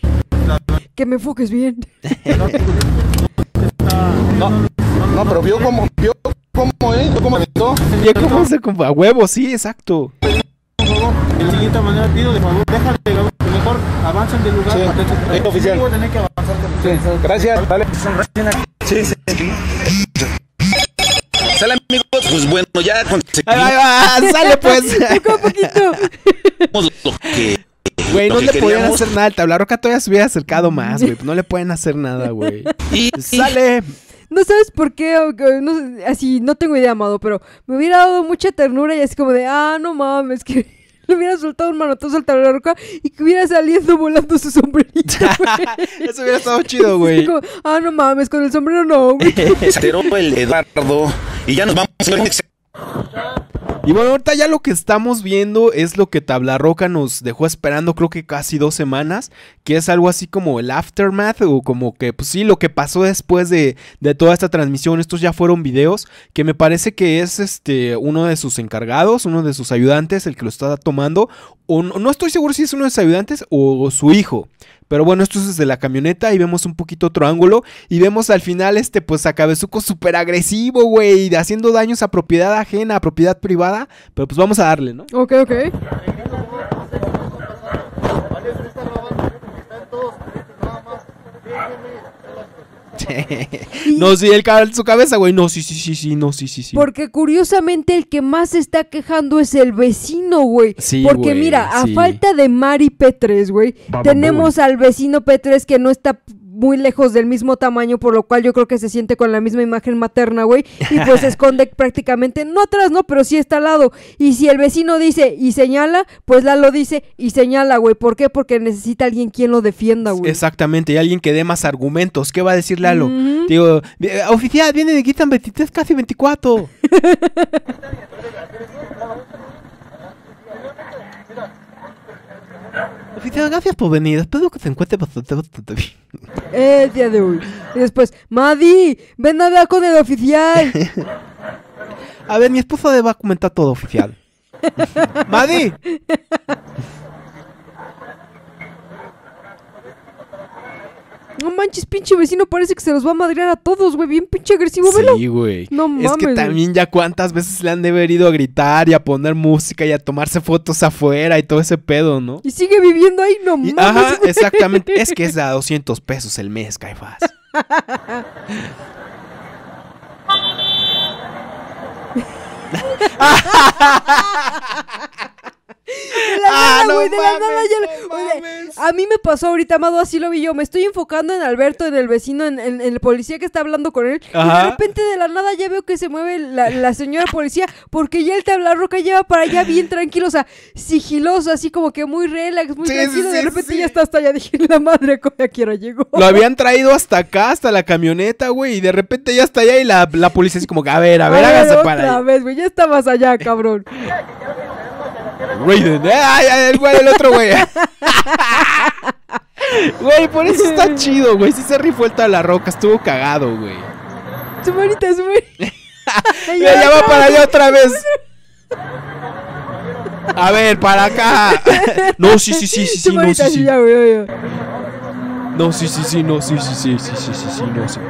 Speaker 1: Que me enfoques bien.
Speaker 3: No, no, pero vio cómo, vio cómo, eh, vio cómo aventó.
Speaker 2: ¿Y cómo se compa? A huevo, sí, exacto.
Speaker 7: De la siguiente manera pido de favor, déjale. Mejor avancen del lugar
Speaker 3: Sí,
Speaker 7: para que
Speaker 3: es oficial.
Speaker 7: Voy a tener que avanzar con
Speaker 3: Gracias, vale. Sí, sí. Sale amigos, pues bueno, ya
Speaker 2: Ahí
Speaker 3: conseguimos
Speaker 2: va, ahí va, sale pues.
Speaker 1: Poco a poquito.
Speaker 3: lo que...
Speaker 2: Güey, no
Speaker 3: que
Speaker 2: le podían
Speaker 3: queríamos.
Speaker 2: hacer nada. El tablarroca todavía se hubiera acercado más, güey. No le pueden hacer nada, güey.
Speaker 3: Y,
Speaker 2: Sale.
Speaker 1: No sabes por qué, no sé, así, no tengo idea, Amado, pero me hubiera dado mucha ternura y así como de, ah, no mames, que le hubiera soltado un manotazo al tablarroca y que hubiera saliendo volando su sombrerito, güey.
Speaker 2: Eso hubiera estado chido, güey.
Speaker 1: ah, no mames, con el sombrero no, güey.
Speaker 3: el Eduardo y ya nos vamos.
Speaker 2: Y bueno, ahorita ya lo que estamos viendo es lo que Tablarroca nos dejó esperando, creo que casi dos semanas, que es algo así como el aftermath, o como que, pues sí, lo que pasó después de, de toda esta transmisión. Estos ya fueron videos, que me parece que es este uno de sus encargados, uno de sus ayudantes, el que lo está tomando. O no, estoy seguro si es uno de sus ayudantes o su hijo. Pero bueno, esto es desde la camioneta y vemos un poquito otro ángulo. Y vemos al final, este, pues a Cabezuco súper agresivo, güey. Haciendo daños a propiedad ajena, a propiedad privada. Pero pues vamos a darle, ¿no?
Speaker 1: Ok, ok.
Speaker 2: No, sí, el ca- su cabeza, güey. No, sí, sí, sí, sí, no, sí, sí, sí.
Speaker 1: Porque curiosamente el que más se está quejando es el vecino, güey.
Speaker 2: Sí,
Speaker 1: Porque
Speaker 2: güey,
Speaker 1: mira, a
Speaker 2: sí.
Speaker 1: falta de Mari P3, güey, tenemos al vecino P3 que no está muy lejos del mismo tamaño, por lo cual yo creo que se siente con la misma imagen materna, güey, y pues se esconde prácticamente, no atrás, no, pero sí está al lado. Y si el vecino dice y señala, pues Lalo dice y señala, güey. ¿Por qué? Porque necesita alguien quien lo defienda, güey.
Speaker 2: Exactamente, y alguien que dé más argumentos. ¿Qué va a decir Lalo?
Speaker 1: Ujú.
Speaker 2: Digo, eh, oficial, viene de quitan 23, casi 24. gracias por venir. Espero que se encuentre bastante, bastante bien.
Speaker 1: El día de hoy. Y después, Madi, ven a hablar con el oficial.
Speaker 2: A ver, mi esposa le va a comentar todo, oficial. Madi.
Speaker 1: No manches, pinche vecino, parece que se los va a madrear a todos, güey. Bien pinche agresivo, velo.
Speaker 2: Sí, güey.
Speaker 1: No
Speaker 2: Es que
Speaker 1: mames,
Speaker 2: también ya cuántas veces le han de haber ido a gritar y a poner música y a tomarse fotos afuera y todo ese pedo, ¿no?
Speaker 1: Y sigue viviendo ahí, no
Speaker 2: Y-
Speaker 1: mames.
Speaker 2: ajá,
Speaker 1: güey.
Speaker 2: exactamente. Es que es a 200 pesos el mes, Caifás.
Speaker 1: De la
Speaker 2: Ah,
Speaker 1: nada,
Speaker 2: no
Speaker 1: güey, de la
Speaker 2: mames,
Speaker 1: nada ya
Speaker 2: no mames.
Speaker 1: a mí me pasó ahorita, Amado, así lo vi yo. Me estoy enfocando en Alberto, en el vecino, en, en- en el policía que está hablando con él. Y de repente, de la nada, ya veo que se mueve la, la señora policía porque ya el tabla roca lleva para allá bien tranquilo, o sea, sigiloso, así como que muy relax, muy
Speaker 2: Sí,
Speaker 1: tranquilo.
Speaker 2: sí,
Speaker 1: de repente
Speaker 2: sí.
Speaker 1: ya está hasta allá. Dije, la madre, con la quiero llegó.
Speaker 2: Lo habían traído hasta acá, hasta la camioneta, güey. Y de repente ya está allá y la, la policía así como que, a ver, a ver, hágase
Speaker 1: otra
Speaker 2: para allá.
Speaker 1: vez, güey, ya estabas allá, cabrón.
Speaker 2: Raiden, eh, ay, ay, el güey, el otro güey. Güey, por eso está chido, güey. Sí se rifó el la roca, estuvo cagado, güey.
Speaker 1: Su manita, su manita.
Speaker 2: Mira, ya va para allá otra vez. A ver, para acá. No, sí, sí, sí, sí, sí, no, sí,
Speaker 1: sí, ya, ya.
Speaker 2: No, sí, sí, sí, no, sí, sí, sí, sí, sí, sí, sí, no, sí.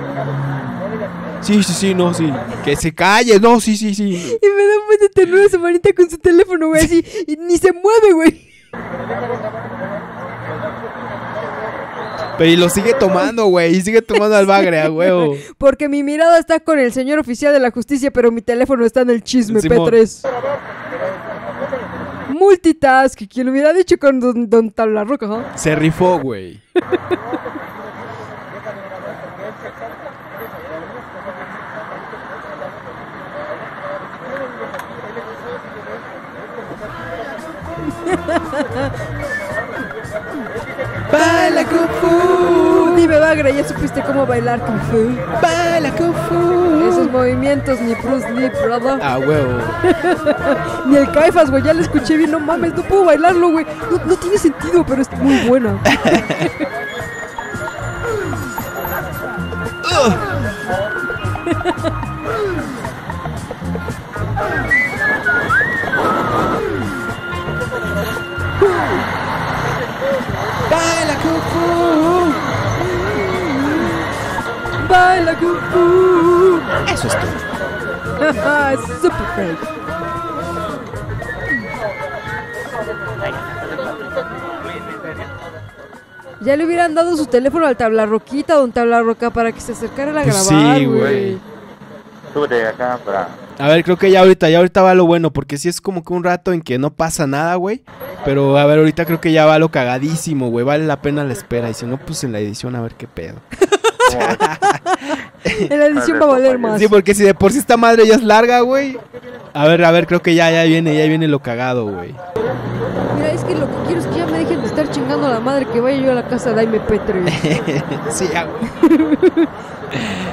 Speaker 2: Sí, sí, sí, no, sí. Que se calle, no, sí, sí, sí.
Speaker 1: Y me da de ternura su manita con su teléfono, güey, así. Y ni se mueve, güey.
Speaker 2: Pero y lo sigue tomando, güey. Y sigue tomando al bagre, a huevo.
Speaker 1: Porque mi mirada está con el señor oficial de la justicia, pero mi teléfono está en el chisme
Speaker 2: Simón.
Speaker 1: P3. Multitask, quien lo hubiera dicho con Don, don Tablarroca, ¿ah?
Speaker 2: Se rifó, güey. Baila Kung Fu.
Speaker 1: Dime, Bagre, ¿ya supiste cómo bailar Kung Fu?
Speaker 2: Baila Kung Fu.
Speaker 1: Esos movimientos, ni Bruce Lee, brother.
Speaker 2: A huevo.
Speaker 1: Ni el Caifas, güey, ya le escuché bien, no mames, no puedo bailarlo, güey. No, no tiene sentido, pero es muy buena.
Speaker 2: Baila Kung Fu. Eso es todo.
Speaker 1: Super fake. Ya le hubieran dado su teléfono al tablarroquita, don tablarroca, para que se acercara a
Speaker 2: Pues
Speaker 1: grabar,
Speaker 2: sí,
Speaker 1: güey.
Speaker 2: güey.
Speaker 9: Súbete acá para.
Speaker 2: A ver, creo que ya ahorita, ya ahorita va lo bueno, porque sí es como que un rato en que no pasa nada, güey. Pero a ver, ahorita creo que ya va lo cagadísimo, güey. Vale la pena la espera. Y si no, pues en la edición a ver qué pedo.
Speaker 1: En la edición va a valer más.
Speaker 2: Sí, porque si de por sí esta madre ya es larga, güey. A ver, a ver, creo que ya, ya viene, ya viene lo cagado, güey.
Speaker 1: Mira, es que lo que quiero es que ya me dejen de estar chingando a la madre que vaya yo a la casa de MP3.
Speaker 2: sí, ya, güey.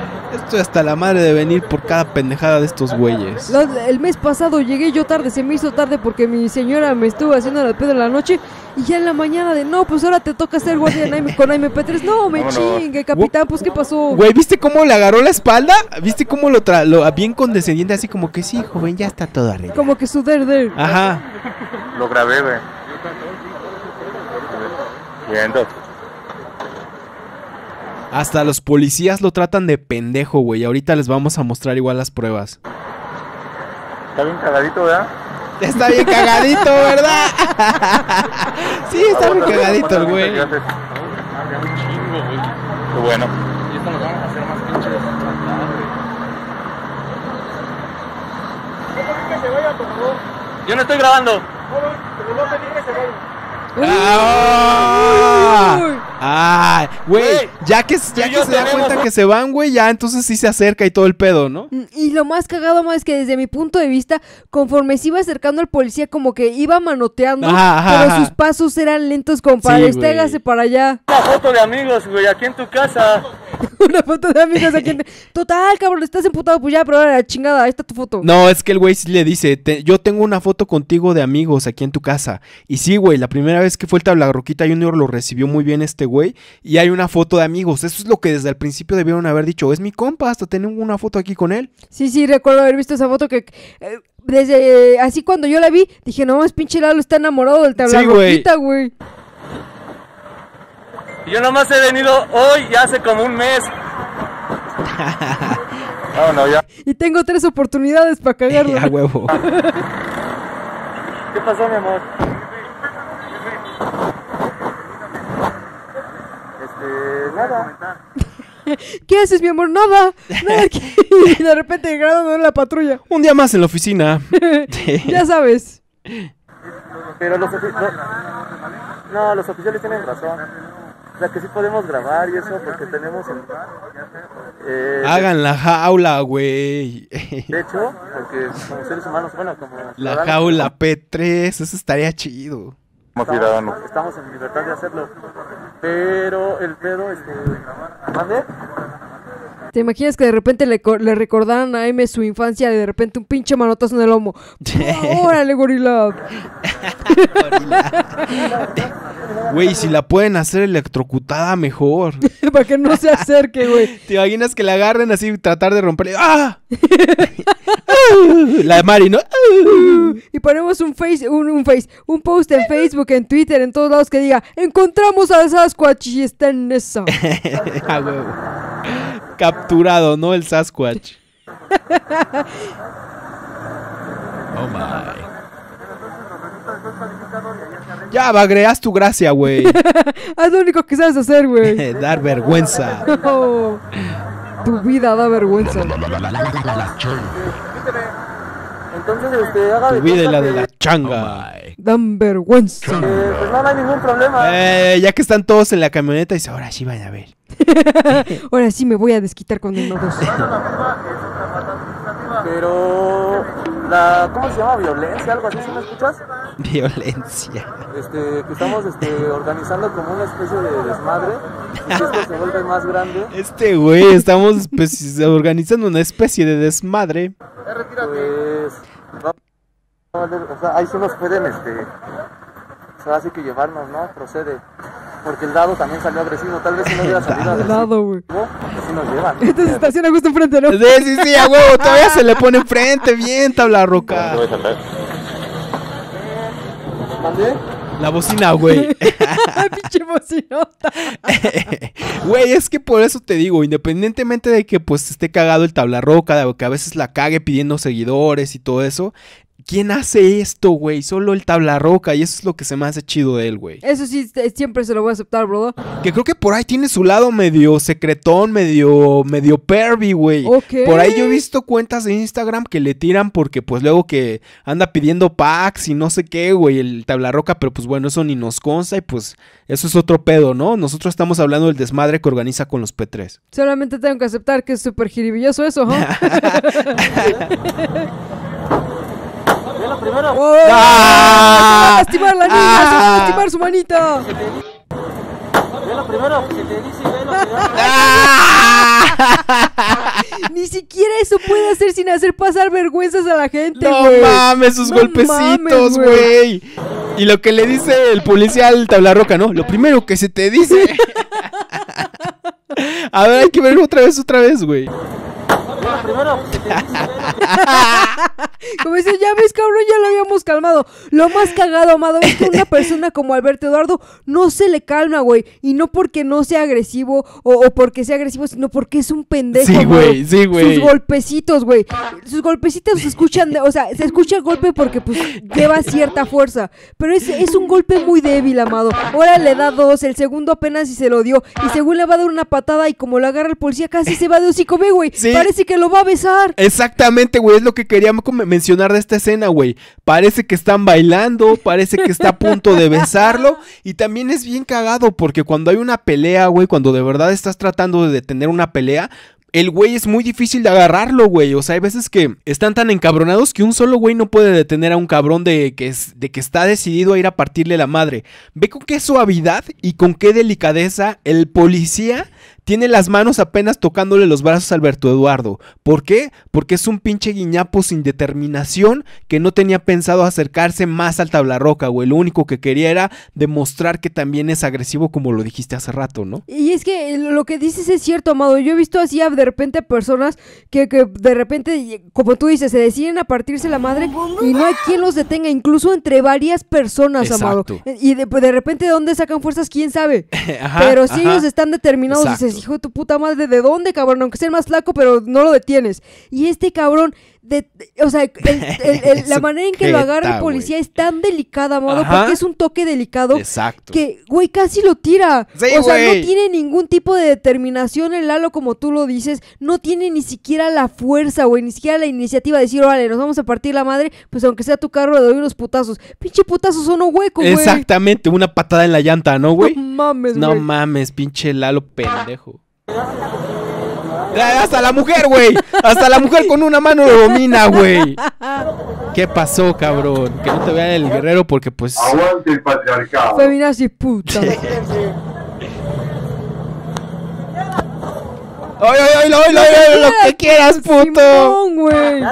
Speaker 2: Estoy hasta la madre de venir por cada pendejada de estos güeyes.
Speaker 1: La- el mes pasado llegué yo tarde, se me hizo tarde porque mi señora me estuvo haciendo la pedo en la noche y ya en la mañana de no, pues ahora te toca ser guardia con MP3. No, me chingue, capitán, pues ¿qué pasó?
Speaker 2: Güey, ¿viste cómo le agarró la espalda? ¿Viste cómo lo, tra lo bien condescendiente? Así como que sí, joven, ya está todo arreglado.
Speaker 1: Como que su der der.
Speaker 2: Ajá.
Speaker 9: Lo grabé, güey. Viendo.
Speaker 2: Hasta los policías lo tratan de pendejo, güey. Ahorita les vamos a mostrar igual las pruebas.
Speaker 9: Está bien cagadito, ¿verdad?
Speaker 2: Está bien cagadito, ¿verdad? sí, está bien cagadito el güey.
Speaker 9: Qué bueno.
Speaker 4: Y esto nos vamos a hacer más pinches. Yo no estoy grabando.
Speaker 2: ¡Ah! ¡Ah! Güey, ya que, ya que se da
Speaker 4: tenemos-
Speaker 2: cuenta que se van, güey, ya entonces sí se acerca y todo el pedo, ¿no?
Speaker 1: Mm, Y lo más cagado más es que desde mi punto de vista, conforme se iba acercando al policía, como que iba manoteando,
Speaker 2: Ajá, ajá,
Speaker 1: pero
Speaker 2: ajá.
Speaker 1: sus pasos eran lentos como para
Speaker 2: Sí, güey.
Speaker 1: hágase para allá.
Speaker 4: Una foto de amigos, güey, aquí en tu casa.
Speaker 1: Una foto de amigos aquí. en- Total, cabrón, estás emputado, pues ya, pero ahora la chingada, ahí está tu foto.
Speaker 2: No, es que el güey sí le dice, "Te- yo tengo una foto contigo de amigos aquí en tu casa. Y sí, güey, la primera vez que fue el Tablarroquita Junior lo recibió muy bien este güey, y hay una foto de amigos. Eso es lo que desde el principio debieron haber dicho. Es mi compa, hasta tengo una foto aquí con él.
Speaker 1: Sí, sí, recuerdo haber visto esa foto que eh, desde eh, así cuando yo la vi, dije, no, es pinche Lalo está enamorado del
Speaker 2: Sí, güey.
Speaker 4: Yo nomás he venido hoy y hace como un mes.
Speaker 9: Vámonos ya.
Speaker 1: Y tengo tres oportunidades para cagarlo.
Speaker 2: A huevo.
Speaker 4: ¿Qué pasó, mi amor? Nada.
Speaker 1: ¿Qué haces, mi amor? Nada. Nada aquí. Y de repente grabando en la patrulla.
Speaker 2: Un día más en la oficina.
Speaker 1: Ya sabes.
Speaker 4: Pero los oficiales... No, no, los oficiales tienen razón. O sea, que sí podemos grabar y eso porque tenemos... el- eh,
Speaker 2: Hagan la jaula, güey.
Speaker 4: De hecho, porque como seres humanos, bueno, como...
Speaker 2: La jaula P3, eso estaría chido.
Speaker 9: Como ciudadanos.
Speaker 4: Estamos en libertad de hacerlo. Pero el pedo, este... ¿Mande?
Speaker 1: ¿Te imaginas que de repente le, le recordaran a M su infancia y de repente un pinche manotazo en el lomo? ¡Órale, gorila!
Speaker 2: Güey, si la pueden hacer electrocutada, mejor.
Speaker 1: Para que no se acerque, güey.
Speaker 2: ¿Te imaginas que la agarren así y tratar de romperle? ¡Ah! la Mari, ¿no?
Speaker 1: Y ponemos un face, un, un face, un post en Facebook, en Twitter, en todos lados que diga, encontramos a Sasquatch y está en esa.
Speaker 2: A huevo. Capturado, ¿no? El Sasquatch. Oh my. Ya, Bagre, haz tu gracia, güey.
Speaker 1: Haz lo único que sabes hacer, güey.
Speaker 2: Dar vergüenza.
Speaker 1: Oh, tu vida da vergüenza.
Speaker 4: Entonces, este, haga
Speaker 2: Tu
Speaker 4: de
Speaker 2: vida y la de la changa.
Speaker 1: Dan vergüenza.
Speaker 4: eh, pues no, no hay ningún problema.
Speaker 2: Eh, ya que están todos en la camioneta, dice, ahora sí van a ver.
Speaker 1: Ahora sí me voy a desquitar con el nodos.
Speaker 4: Pero la ¿cómo se llama? violencia, algo así, ¿sí me escuchas?
Speaker 2: Violencia.
Speaker 4: Este, que estamos este, organizando como una especie de desmadre. Y si esto se vuelve más grande,
Speaker 2: Este güey, estamos organizando una especie de desmadre.
Speaker 4: pues va- va a valer- o sea, ahí sí nos pueden este o sea, así que llevarnos, ¿no? Procede. Porque el dado también salió agresivo, tal vez si no hubiera salido agresivo,
Speaker 1: Dado, güey.
Speaker 4: así nos llevan.
Speaker 1: Esta se estaciona justo enfrente, ¿no?
Speaker 2: Sí, sí, sí, a huevo, todavía se le pone enfrente, bien, tabla roca.
Speaker 9: Te voy a saltar.
Speaker 4: ¿Mandé?
Speaker 2: La bocina, güey.
Speaker 1: Pinche bocinota.
Speaker 2: Güey, es que por eso te digo, independientemente de que pues esté cagado el tabla roca, de que a veces la cague pidiendo seguidores y todo eso, ¿quién hace esto, güey? Solo el tabla roca y eso es lo que se me hace chido de él, güey.
Speaker 1: Eso sí, siempre se lo voy a aceptar, bro.
Speaker 2: Que creo que por ahí tiene su lado medio secretón, medio, medio pervy, güey.
Speaker 1: Ok.
Speaker 2: Por ahí yo he visto cuentas de Instagram que le tiran porque pues luego que anda pidiendo packs y no sé qué, güey, el tablarroca, pero pues bueno, eso ni nos consta y pues eso es otro pedo, ¿no? Nosotros estamos hablando del desmadre que organiza con los P3.
Speaker 1: Solamente tengo que aceptar que es súper jiribilloso eso, ¿no?
Speaker 4: Ve lo primero.
Speaker 1: ¡Oh!
Speaker 2: ¡Ah!
Speaker 1: ¡Se va a lastimar la niña! ¡Se va a lastimar su manita!
Speaker 4: Ve lo primero que te dice, ve lo primero.
Speaker 1: Ni siquiera eso puede hacer sin hacer pasar vergüenzas a la gente,
Speaker 2: No
Speaker 1: güey.
Speaker 2: mames, sus
Speaker 1: No
Speaker 2: golpecitos,
Speaker 1: mames,
Speaker 2: güey. Y lo que le dice el policía al tablarroca, ¿no? Lo primero que se te dice. A ver, hay que verlo otra vez, otra vez, güey.
Speaker 4: Primero que te
Speaker 1: Como dice, ya ves, cabrón, ya lo habíamos calmado. Lo más cagado, amado, es que una persona como Alberto Eduardo no se le calma, güey. Y no porque no sea agresivo o, o porque sea agresivo, sino porque es un pendejo.
Speaker 2: Sí, güey, sí, güey.
Speaker 1: Sus golpecitos, güey. Sus golpecitos se escuchan, de- o sea, se escucha el golpe porque pues lleva cierta fuerza. Pero es, es un golpe muy débil, amado. Ahora le da dos, el segundo apenas y se lo dio. Y según le va a dar una patada y como lo agarra el policía, casi se va de hocico, güey.
Speaker 2: Sí.
Speaker 1: Parece que lo va a besar.
Speaker 2: Exactamente, güey, es lo que quería mencionar de esta escena, güey. Parece que están bailando, parece que está a punto de besarlo y también es bien cagado porque cuando hay una pelea, güey, cuando de verdad estás tratando de detener una pelea, el güey es muy difícil de agarrarlo, güey. O sea, hay veces que están tan encabronados que un solo güey no puede detener a un cabrón de que, es, de que está decidido a ir a partirle la madre. Ve con qué suavidad y con qué delicadeza el policía tiene las manos apenas tocándole los brazos a Alberto Eduardo. ¿Por qué? Porque es un pinche guiñapo sin determinación que no tenía pensado acercarse más al tablarroca, güey. Lo único que quería era demostrar que también es agresivo como lo dijiste hace rato, ¿no?
Speaker 1: Y es que lo que dices es cierto, Amado. Yo he visto así de repente personas que, que de repente, como tú dices, se deciden a partirse la madre y no hay quien los detenga, incluso entre varias personas, Amado.
Speaker 2: Exacto.
Speaker 1: Y de, de repente, ¿de dónde sacan fuerzas? ¿Quién sabe?
Speaker 2: Ajá,
Speaker 1: pero si
Speaker 2: ajá.
Speaker 1: ellos están determinados,
Speaker 2: Exacto.
Speaker 1: Dices, hijo de tu puta madre, ¿de dónde, cabrón? Aunque sea el más flaco, pero no lo detienes. Y este cabrón, de, o sea, el- el- el- la manera en que lo agarra el policía es tan delicada,
Speaker 2: Ajá.
Speaker 1: porque es un toque delicado
Speaker 2: Exacto.
Speaker 1: que, güey, casi lo tira.
Speaker 2: Sí,
Speaker 1: o sea,
Speaker 2: güey.
Speaker 1: no tiene ningún tipo de determinación el Lalo, como tú lo dices. No tiene ni siquiera la fuerza, güey, ni siquiera la iniciativa de decir, órale, nos vamos a partir la madre, pues aunque sea tu carro, le doy unos putazos. Pinche putazos son un hueco, güey.
Speaker 2: Exactamente, una patada en la llanta, ¿no, güey?
Speaker 1: No mames,
Speaker 2: No
Speaker 1: güey.
Speaker 2: mames, pinche Lalo pendejo. Ah, Hasta la mujer, güey. Hasta la mujer con una mano lo domina, güey. ¿Qué pasó, cabrón? Que no te vea el guerrero porque pues...
Speaker 9: Aguante el patriarcado.
Speaker 1: Feminazi puta.
Speaker 2: ¡Ay, ay, ay, ay, ay, ay, lo que quieras, puto!
Speaker 1: Simón, güey.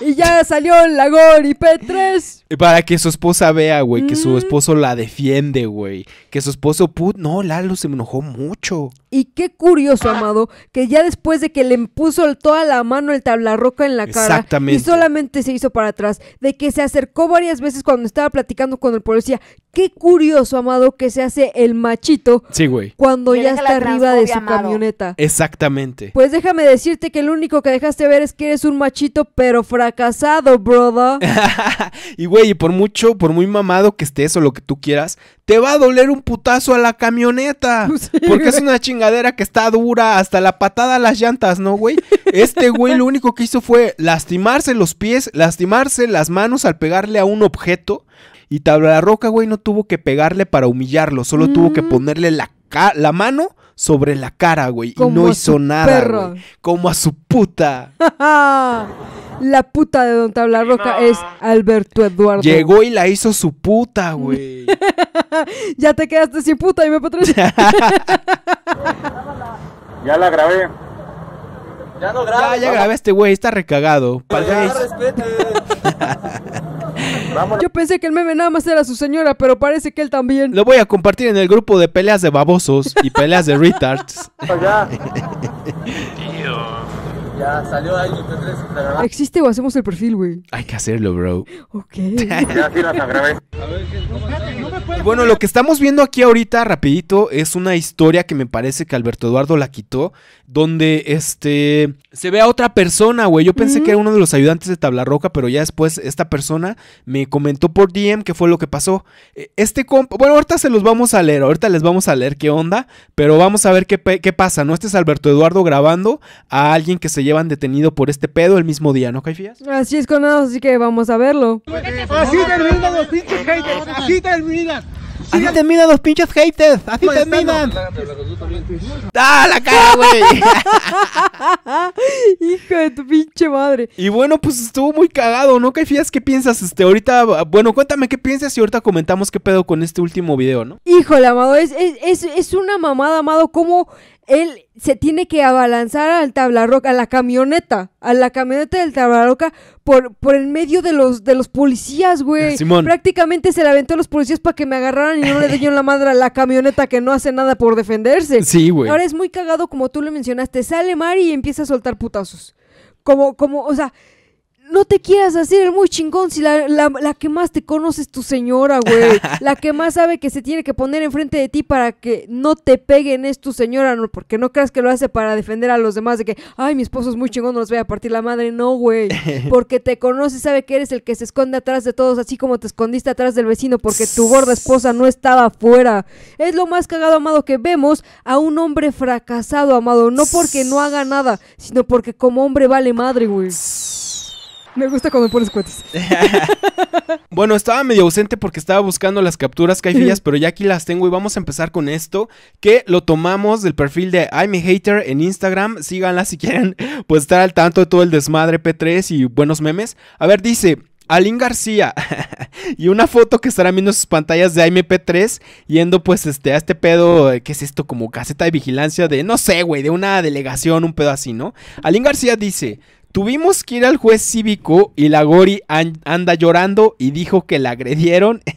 Speaker 1: Y ya salió el Lagón y P3.
Speaker 2: Y Para que su esposa vea, güey, que
Speaker 1: Mm.
Speaker 2: su esposo la defiende, güey. Que su esposo, put, no, Lalo se me enojó mucho.
Speaker 1: Y qué curioso, Amado, que ya después de que le puso toda la mano el tablarroca en la cara
Speaker 2: Exactamente.
Speaker 1: y solamente se hizo para atrás, de que se acercó varias veces cuando estaba platicando con el policía, qué curioso, Amado, que se hace el machito
Speaker 2: Sí, güey.
Speaker 1: cuando ya está
Speaker 6: la
Speaker 1: arriba de su
Speaker 6: Amado.
Speaker 1: camioneta.
Speaker 2: Exactamente.
Speaker 1: Pues déjame decirte que lo único que dejaste ver es que eres un machito pero fracasado, brother.
Speaker 2: y güey, y por mucho, por muy mamado que estés o lo que tú quieras, te va a doler un putazo a la camioneta.
Speaker 1: Sí,
Speaker 2: porque es una chingadera que está dura hasta la patada a las llantas, ¿no, güey? Este güey lo único que hizo fue lastimarse los pies, lastimarse las manos al pegarle a un objeto. Y Tablarroca, güey, no tuvo que pegarle para humillarlo, solo tuvo que
Speaker 1: Mm.
Speaker 2: ponerle la, la mano sobre la cara, güey. Y no hizo nada, güey. Como a su puta.
Speaker 1: La puta de Don Tablarroca es Alberto Eduardo.
Speaker 2: Llegó y la hizo su puta, güey.
Speaker 1: Ya te quedaste sin puta y me patrón.
Speaker 9: Ya la grabé.
Speaker 4: Ya no
Speaker 2: Ya,
Speaker 4: grabes.
Speaker 2: ya grabé este güey, está recagado.
Speaker 4: Ya.
Speaker 1: Yo pensé que el meme nada más era su señora, pero parece que él también.
Speaker 2: Lo voy a compartir en el grupo de peleas de babosos y peleas de retards.
Speaker 4: Ya. Ya salió ahí el P3. de verdad.
Speaker 1: ¿Existe o hacemos el perfil, güey?
Speaker 2: Hay que hacerlo, bro.
Speaker 1: Ok.
Speaker 9: Ya sí la grabé.
Speaker 2: Y bueno, lo que estamos viendo aquí ahorita, rapidito, es una historia que me parece que Alberto Eduardo la quitó, donde este se ve a otra persona, güey. Yo pensé que era uno de los ayudantes de Tablarroca, pero ya después esta persona me comentó por DM qué fue lo que pasó. Eh, Este compa, bueno, ahorita se los vamos a leer, ahorita les vamos a leer qué onda, pero vamos a ver qué, qué pasa, ¿no? Este es Alberto Eduardo grabando a alguien que se llevan detenido por este pedo el mismo día, ¿no, Caifías?
Speaker 1: Así es con nada, así que vamos a verlo.
Speaker 10: Así terminan los pinches haters, así terminan.
Speaker 2: Así terminan los pinches haters, así terminan. ¡Ah, la cara, güey!
Speaker 1: Hijo de tu pinche madre.
Speaker 2: Y bueno, pues estuvo muy cagado, ¿no? Caifías, ¿qué piensas? Este, ahorita, bueno, cuéntame qué piensas y ahorita comentamos qué pedo con este último video, ¿no?
Speaker 1: Híjole, Amado, es, es, es, es una mamada, Amado, como él se tiene que abalanzar al tablarroca, a la camioneta, a la camioneta del tablarroca por, por el medio de los, de los policías, güey.
Speaker 2: Simón.
Speaker 1: Prácticamente se la aventó a los policías para que me agarraran y no le dieron la madre a la camioneta que no hace nada por defenderse.
Speaker 2: Sí, güey.
Speaker 1: Ahora es muy cagado como tú lo mencionaste. Sale Mari y empieza a soltar putazos. Como, como, o sea, no te quieras hacer el muy chingón si la, la- la que más te conoce es tu señora, güey. la que más sabe que se tiene que poner enfrente de ti para que no te peguen es tu señora, no, porque no creas que lo hace para defender a los demás de que, ay, mi esposo es muy chingón, no nos voy a partir la madre. No, güey. Porque te conoce, sabe que eres el que se esconde atrás de todos, así como te escondiste atrás del vecino porque tu gorda esposa no estaba afuera. Es lo más cagado, amado, que vemos a un hombre fracasado, amado. No porque no haga nada, sino porque como hombre vale madre, güey. Me gusta cuando pones cuentas.
Speaker 2: Bueno, estaba medio ausente porque estaba buscando las capturas caifillas, pero ya aquí las tengo y vamos a empezar con esto, que lo tomamos del perfil de I'm a Hater en Instagram. Síganla si quieren, pues estar al tanto de todo el desmadre P3 y buenos memes. A ver, dice... Alín García. y una foto que estarán viendo en sus pantallas de AMP3 yendo pues este a este pedo, eh, ¿qué es esto? Como caseta de vigilancia de, no sé, güey, de una delegación, un pedo así, ¿no? Alín García dice, tuvimos que ir al juez cívico y la Gori an- anda llorando y dijo que la agredieron.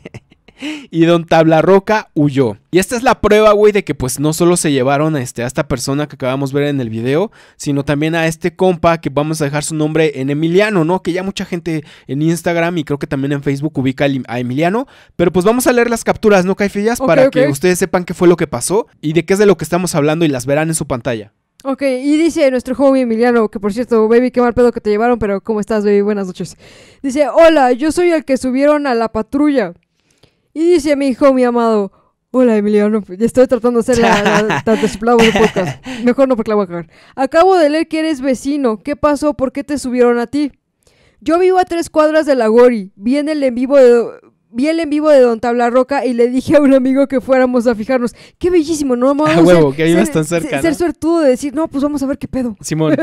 Speaker 2: Y Don Tablarroca huyó. Y esta es la prueba, güey, de que pues no solo se llevaron a, este, a esta persona que acabamos de ver en el video, sino también a este compa que vamos a dejar su nombre en Emiliano, ¿no? Que ya mucha gente en Instagram y creo que también en Facebook ubica a Emiliano. Pero pues vamos a leer las capturas, ¿no, Caifillas? Para que ustedes sepan qué fue lo que pasó y de qué es de lo que estamos hablando y las verán en su pantalla.
Speaker 1: Ok, y dice nuestro homie Emiliano, que por cierto, baby, qué mal pedo que te llevaron, pero ¿cómo estás, baby? Buenas noches. Dice, hola, yo soy el que subieron a la patrulla. Y dice mi homie amado, hola Emiliano, estoy tratando de hacer la, la, de podcast. Mejor no porque la voy a cagar. Acabo de leer que eres vecino. ¿Qué pasó? ¿Por qué te subieron a ti? Yo vivo a tres cuadras de la Gori. Vi en el en vivo de... Vi el en vivo de Don Tablarroca y le dije a un amigo que fuéramos a fijarnos. Qué bellísimo, ¿no? Vamos
Speaker 2: A huevo, que vivas tan cerca,
Speaker 1: Ser, ser suertudo de decir, no, pues vamos a ver qué pedo.
Speaker 2: Simón.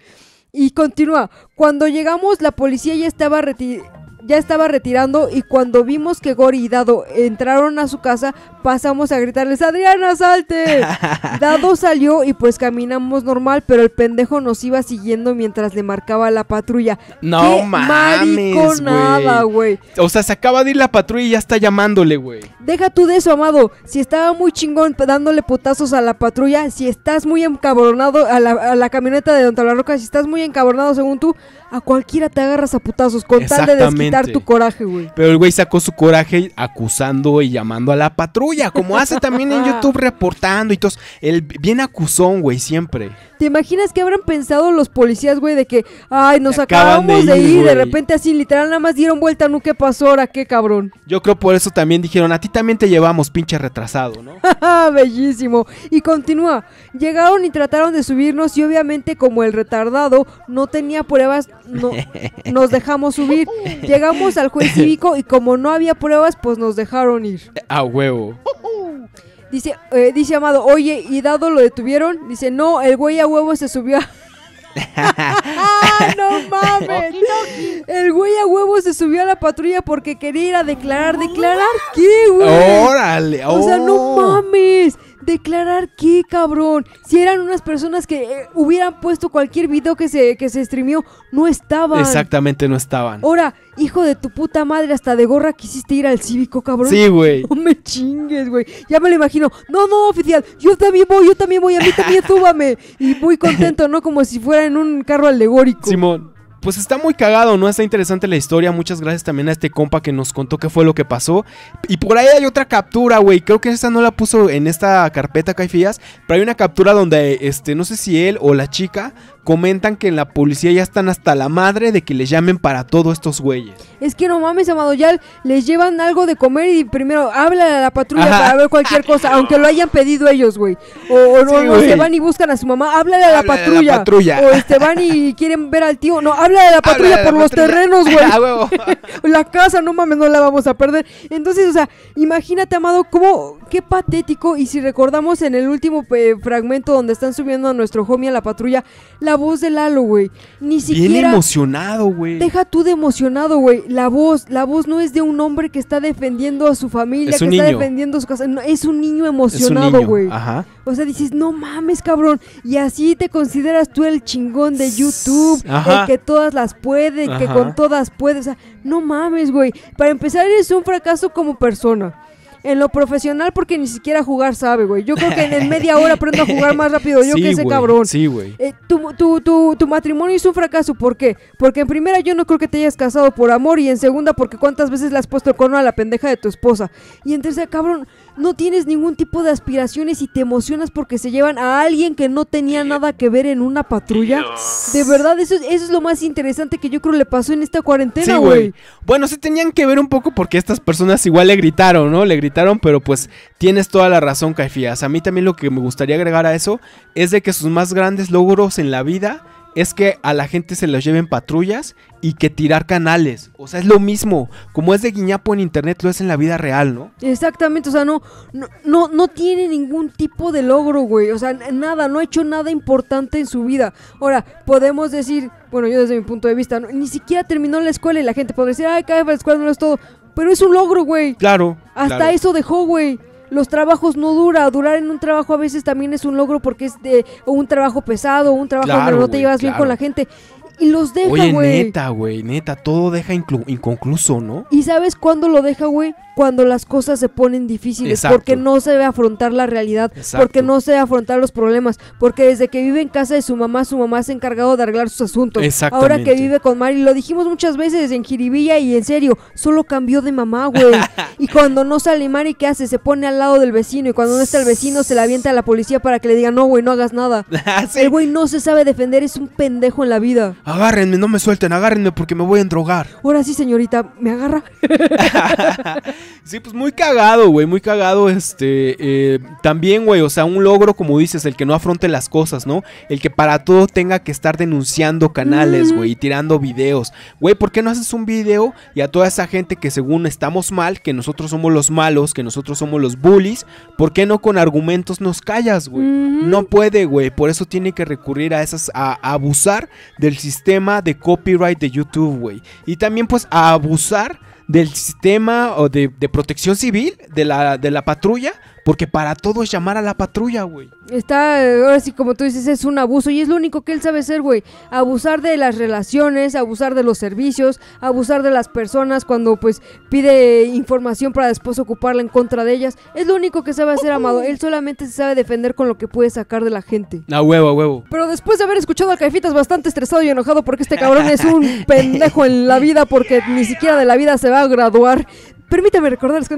Speaker 1: y continúa. Cuando llegamos, la policía ya estaba reti- ya estaba retirando y cuando vimos que Gori y Dado entraron a su casa, pasamos a gritarles, Adriana, salte. Dado salió y pues caminamos normal, pero el pendejo nos iba siguiendo mientras le marcaba la patrulla.
Speaker 2: No
Speaker 1: ¡Qué
Speaker 2: mames,
Speaker 1: mariconada, güey!
Speaker 2: O sea, se acaba de ir la patrulla y ya está llamándole, güey.
Speaker 1: Deja tú de eso, amado. Si estaba muy chingón dándole putazos a la patrulla, si estás muy encabronado a la, a la camioneta de Don Tablarroca, si estás muy encabronado según tú, a cualquiera te agarras a putazos con tal de tu coraje, güey.
Speaker 2: Pero el güey sacó su coraje acusando y llamando a la patrulla, como hace también en YouTube reportando y todo. El bien acusón, güey, siempre.
Speaker 1: ¿Te imaginas qué habrán pensado los policías, güey, de que, ay, nos acabamos
Speaker 2: de
Speaker 1: de
Speaker 2: ir,
Speaker 1: ir, de repente así, literal, nada más dieron vuelta, ¿no? ¿Qué pasó ahora? ¿Qué cabrón?
Speaker 2: Yo creo por eso también dijeron, a ti también te llevamos, pinche retrasado, ¿no?
Speaker 1: Bellísimo. Y continúa. Llegaron y trataron de subirnos y obviamente como el retardado no tenía pruebas, no, nos dejamos subir. Llegamos al juez cívico y como no había pruebas, pues nos dejaron ir.
Speaker 2: A huevo.
Speaker 1: Dice, eh, dice Amado, oye, ¿y Dado lo detuvieron? Dice, no, el güey a huevo se subió a... ¡Ah, no mames! El güey a huevo se subió a la patrulla porque quería ir a declarar. ¿Declarar qué, güey?
Speaker 2: Órale,
Speaker 1: O sea, no
Speaker 2: oh.
Speaker 1: mames. ¿Declarar qué, cabrón? Si eran unas personas que eh, hubieran puesto cualquier video que se, que se streamió, no estaban.
Speaker 2: Exactamente, no estaban.
Speaker 1: Ahora, hijo de tu puta madre, hasta de gorra quisiste ir al cívico, cabrón.
Speaker 2: Sí, güey.
Speaker 1: No me chingues, güey. Ya me lo imagino. No, no, oficial. Yo también voy, yo también voy. A mí también súbame. Y muy contento, ¿no? Como si fuera en un carro alegórico.
Speaker 2: Simón. Pues está muy cagado, ¿no? Está interesante la historia. Muchas gracias también a este compa que nos contó qué fue lo que pasó. Y por ahí hay otra captura, güey. Creo que esta no la puso en esta carpeta, Caifías. Pero hay una captura donde, este, no sé si él o la chica comentan que en la policía ya están hasta la madre de que les llamen para todos estos güeyes.
Speaker 1: Es que no mames, Amado, ya les llevan algo de comer y primero habla a la patrulla
Speaker 2: Ajá.
Speaker 1: para ver cualquier cosa, aunque lo hayan pedido ellos, güey. O, o no,
Speaker 2: Sí,
Speaker 1: no, se van y buscan a su mamá, háblale a la
Speaker 2: Háblale a la
Speaker 1: patrulla. O este van y quieren ver al tío. No, habla de la patrulla
Speaker 2: Háblale a
Speaker 1: por
Speaker 2: la
Speaker 1: los
Speaker 2: patrulla.
Speaker 1: terrenos,
Speaker 2: A
Speaker 1: güey. la casa, no mames, no la vamos a perder. Entonces, o sea, imagínate, Amado, cómo, qué patético. Y si recordamos en el último eh, fragmento donde están subiendo a nuestro homie a la patrulla, la voz de Lalo, güey. Ni
Speaker 2: Bien
Speaker 1: siquiera...
Speaker 2: emocionado, güey.
Speaker 1: Deja tú de emocionado, güey. La voz, la voz no es de un hombre que está defendiendo a su familia,
Speaker 2: Es
Speaker 1: que está
Speaker 2: niño.
Speaker 1: defendiendo su casa. No, es un niño emocionado, güey.
Speaker 2: Ajá.
Speaker 1: O sea, dices, no mames, cabrón. Y así te consideras tú el chingón de YouTube,
Speaker 2: Ajá.
Speaker 1: el que todas las puede, que
Speaker 2: Ajá.
Speaker 1: con todas puedes. O sea, no mames, güey. Para empezar, eres un fracaso como persona. En lo profesional, porque ni siquiera jugar sabe, güey. Yo creo que en, en media hora aprendo a jugar más rápido. Yo
Speaker 2: Sí,
Speaker 1: que
Speaker 2: güey.
Speaker 1: cabrón.
Speaker 2: Sí, güey.
Speaker 1: Eh, tu, tu, tu, tu matrimonio es un fracaso, ¿por qué? Porque en primera yo no creo que te hayas casado por amor y en segunda porque cuántas veces le has puesto el corno a la pendeja de tu esposa. Y en tercera, cabrón, no tienes ningún tipo de aspiraciones y te emocionas porque se llevan a alguien que no tenía nada que ver en una patrulla. De verdad, eso, es- eso es lo más interesante que yo creo le pasó en esta cuarentena,
Speaker 2: güey.
Speaker 1: güey.
Speaker 2: Bueno, sí tenían que ver un poco porque estas personas igual le gritaron, ¿no? Le gritaron, pero pues tienes toda la razón, Caifías. A mí también lo que me gustaría agregar a eso es de que sus más grandes logros en la vida es que a la gente se los lleven patrullas y que tirar canales. O sea, es lo mismo. Como es de guiñapo en internet, lo es en la vida real, ¿no?
Speaker 1: Exactamente, o sea, no, no, no, no tiene ningún tipo de logro, güey. O sea, nada, no ha hecho nada importante en su vida. Ahora, podemos decir, bueno, yo desde mi punto de vista, ¿no? ni siquiera terminó la escuela y la gente podría decir, ay, cae la escuela no lo es todo. Pero es un logro, güey.
Speaker 2: Claro.
Speaker 1: Hasta
Speaker 2: claro.
Speaker 1: eso dejó, güey. Los trabajos no dura, durar en un trabajo a veces también es un logro porque es de un trabajo pesado, un trabajo
Speaker 2: Claro,
Speaker 1: donde no te llevas bien con la gente. Y los deja,
Speaker 2: Oye,
Speaker 1: güey.
Speaker 2: neta, güey, neta, todo deja inconcluso, ¿no?
Speaker 1: ¿Y sabes cuándo lo deja, güey? Cuando las cosas se ponen difíciles,
Speaker 2: Exacto.
Speaker 1: porque no se debe afrontar la realidad,
Speaker 2: Exacto.
Speaker 1: porque no se debe afrontar los problemas, porque desde que vive en casa de su mamá, su mamá se ha encargado de arreglar sus asuntos. Ahora que vive con Mari, lo dijimos muchas veces en Jiribilla y en serio, solo cambió de mamá, güey. y cuando no sale Mari, ¿qué hace? Se pone al lado del vecino y cuando no está el vecino se la avienta a la policía para que le diga, no, güey, no hagas nada.
Speaker 2: Sí.
Speaker 1: El güey no se sabe defender, es un pendejo en la vida.
Speaker 2: Agárrenme, no me suelten, agárrenme porque me voy a endrogar.
Speaker 1: Ahora sí, señorita, ¿me agarra?
Speaker 2: Sí, pues muy cagado, güey, muy cagado. Este, eh, también, güey, o sea, un logro, como dices, el que no afronte las cosas, ¿no? El que para todo tenga que estar denunciando canales, güey, y tirando videos. Güey, ¿por qué no haces un video y a toda esa gente que según estamos mal, que nosotros somos los malos, que nosotros somos los bullies, ¿por qué no con argumentos nos callas, güey? No puede, güey, por eso tiene que recurrir a esas, a, a abusar del sistema de copyright de YouTube, güey. Y también, pues, a abusar del sistema o de, de protección civil de la, de la patrulla, porque para todo es llamar a la patrulla, güey.
Speaker 1: Está, ahora sí, como tú dices, es un abuso y es lo único que él sabe hacer, güey. Abusar de las relaciones, abusar de los servicios, abusar de las personas cuando pues pide información para después ocuparla en contra de ellas. Es lo único que sabe hacer, Amado. Él solamente se sabe defender con lo que puede sacar de la gente.
Speaker 2: A huevo, a huevo.
Speaker 1: Pero después de haber escuchado a Caifitas bastante estresado y enojado porque este cabrón es un pendejo en la vida porque ni siquiera de la vida se va a graduar, permítame recordarles que,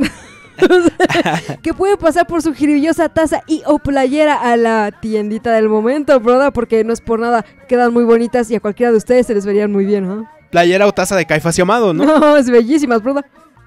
Speaker 1: que puede pasar por su jiribillosa taza y o playera a la tiendita del momento, ¿verdad? Porque no es por nada, quedan muy bonitas y a cualquiera de ustedes se les verían muy bien, ¿ah?
Speaker 2: Playera o taza de Caifás y Amado, ¿no?
Speaker 1: No, es bellísimas, ¿verdad?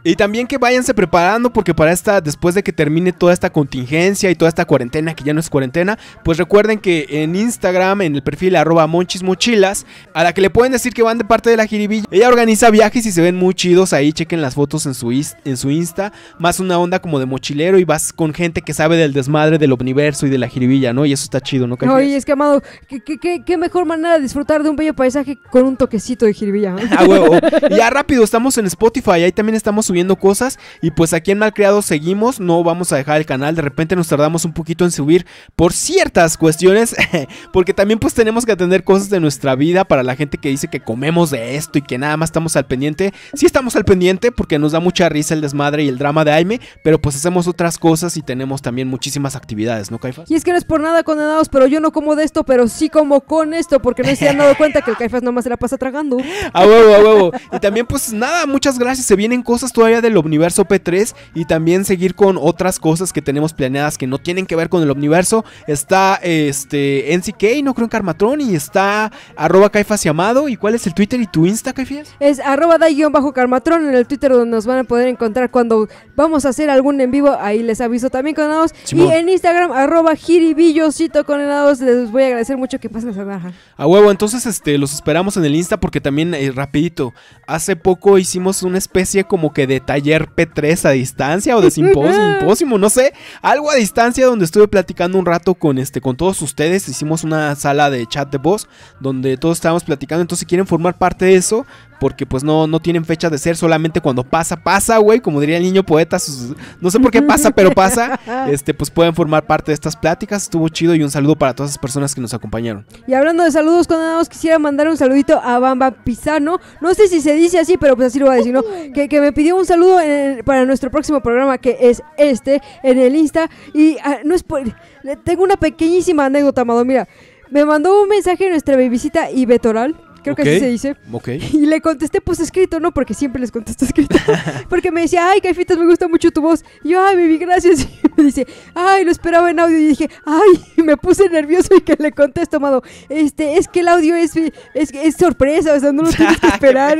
Speaker 2: Y también que váyanse preparando porque para esta, después de que termine toda esta contingencia y toda esta cuarentena, que ya no es cuarentena, pues recuerden que en Instagram, en el perfil arroba monchismochilas, a la que le pueden decir que van de parte de la jiribilla, ella organiza viajes y se ven muy chidos ahí, chequen las fotos en su, en su Insta, más una onda como de mochilero y vas con gente que sabe del desmadre del universo y de la jiribilla, ¿no? Y eso está chido, ¿no?
Speaker 1: Oye, es que, Amado, ¿qué, mejor manera de disfrutar de un bello paisaje con un toquecito de jiribilla, ¿ah?
Speaker 2: A huevo. Ya rápido, estamos en Spotify, ahí también estamos subiendo cosas. Y pues aquí en Malcriados seguimos, no vamos a dejar el canal. De repente nos tardamos un poquito en subir por ciertas cuestiones, porque también pues tenemos que atender cosas de nuestra vida para la gente que dice que comemos de esto y que nada más estamos al pendiente. Sí estamos al pendiente porque nos da mucha risa el desmadre y el drama de Aime, pero pues hacemos otras cosas y tenemos también muchísimas actividades, ¿no, Caifás?
Speaker 1: Y es que no es por nada condenados, pero yo no como de esto, pero sí como con esto, porque no se han dado cuenta que el Caifás nomás se la pasa tragando.
Speaker 2: A huevo, a huevo. Y también, pues nada, muchas gracias. Se vienen cosas todavía del Omniverso P3 y también seguir con otras cosas que tenemos planeadas que no tienen que ver con el Omniverso. Está este NCK, no creo en Carmatron, y está arroba Caifas y Amado. ¿Y cuál es el Twitter y tu Insta, Caifas?
Speaker 1: Es arroba bajo carmatrón en el Twitter donde nos van a poder encontrar cuando vamos a hacer algún en vivo. Ahí les aviso también condenados. Y
Speaker 2: Simón.
Speaker 1: en Instagram, arroba jiribillosito condenados. Les voy a agradecer mucho que pasen a saludar.
Speaker 2: A huevo, entonces este, los esperamos en el Insta porque también, eh, rapidito, hace poco hicimos una especie como que de taller P3 a distancia o de simposio, simpósimo, no sé, algo a distancia donde estuve platicando un rato con, este, con todos ustedes, hicimos una sala de chat de voz donde todos estábamos platicando, entonces si quieren formar parte de eso, porque pues no, no tienen fecha de ser, solamente cuando pasa, pasa, güey, como diría el niño poeta, sus- no sé por qué pasa, pero pasa, este, pues pueden formar parte de estas pláticas, estuvo chido y un saludo para todas las personas que nos acompañaron.
Speaker 1: Y hablando de saludos condenados, quisiera mandar un saludito a Bamba Pisano. No sé si se dice así, pero pues así lo voy a decir, ¿no? Que, que me pidió un saludo en- para nuestro próximo programa, que es este, en el Insta. Y ah, no es por... le- Tengo una pequeñísima anécdota, Amado. Mira, me mandó un mensaje nuestra bebisita Ibetoral. Creo que así se dice.
Speaker 2: Ok.
Speaker 1: Y le contesté pues escrito, ¿no? Porque siempre les contesto escrito. Porque me decía, ay, Caifitas, me gusta mucho tu voz. Y yo, ay, baby, gracias. Y me dice, ay, lo esperaba en audio. Y dije, ay, me puse nervioso y que le contesto, amado. Este, es que el audio es, es, es sorpresa, o sea, no lo tienes que esperar.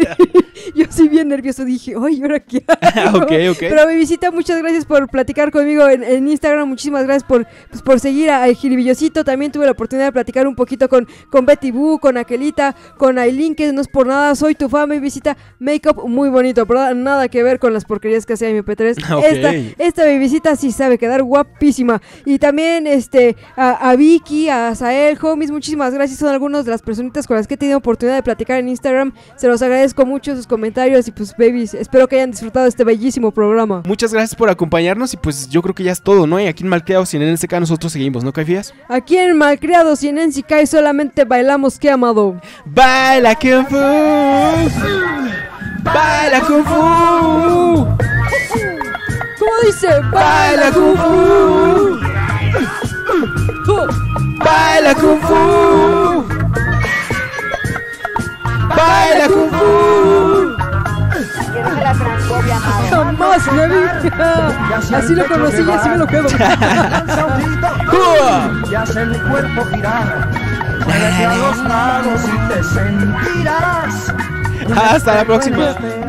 Speaker 1: yo sí bien nervioso dije, ay, ¿y ahora qué hago?".
Speaker 2: Ok, ok.
Speaker 1: Pero babycita, muchas gracias por platicar conmigo en, en Instagram. Muchísimas gracias por, pues, por seguir a- al Jiribillosito. También tuve la oportunidad de platicar un poquito con, con Betty Boo, con Aquelita, con Aileen, que no es por nada, soy tu fan, babycita. Make-up muy bonito, pero nada que ver con las porquerías que hacía MP3.
Speaker 2: Ok.
Speaker 1: Esta, esta babycita sí sabe quedar guapísima. Y también este a, a Vicky, a Sael, homies, muchísimas gracias. Son algunas de las personitas con las que he tenido oportunidad de platicar en Instagram. Se los agradezco mucho sus comentarios y pues babies, espero que hayan disfrutado este bellísimo programa.
Speaker 2: Muchas gracias por acompañarnos y pues yo creo que ya es todo, ¿no? Y aquí en Malcriados y en NSK nosotros seguimos, ¿no, Caifías?
Speaker 1: Aquí en Malcriados y en Ensikai solamente bailamos que amado.
Speaker 2: Baila Kung Fu. Baila Kung Fu.
Speaker 1: ¿Cómo dice?
Speaker 2: Baila Kung Fu. Baila Kung Fu. Baila Kung Fu.
Speaker 6: Que deje la transfobia, amado.
Speaker 1: Jamás, Nevi. Así lo conocí y así me lo quedo.
Speaker 10: Y hace el cuerpo girar. Muévete a los lados y te sentirás.
Speaker 2: Hasta la próxima.
Speaker 10: Este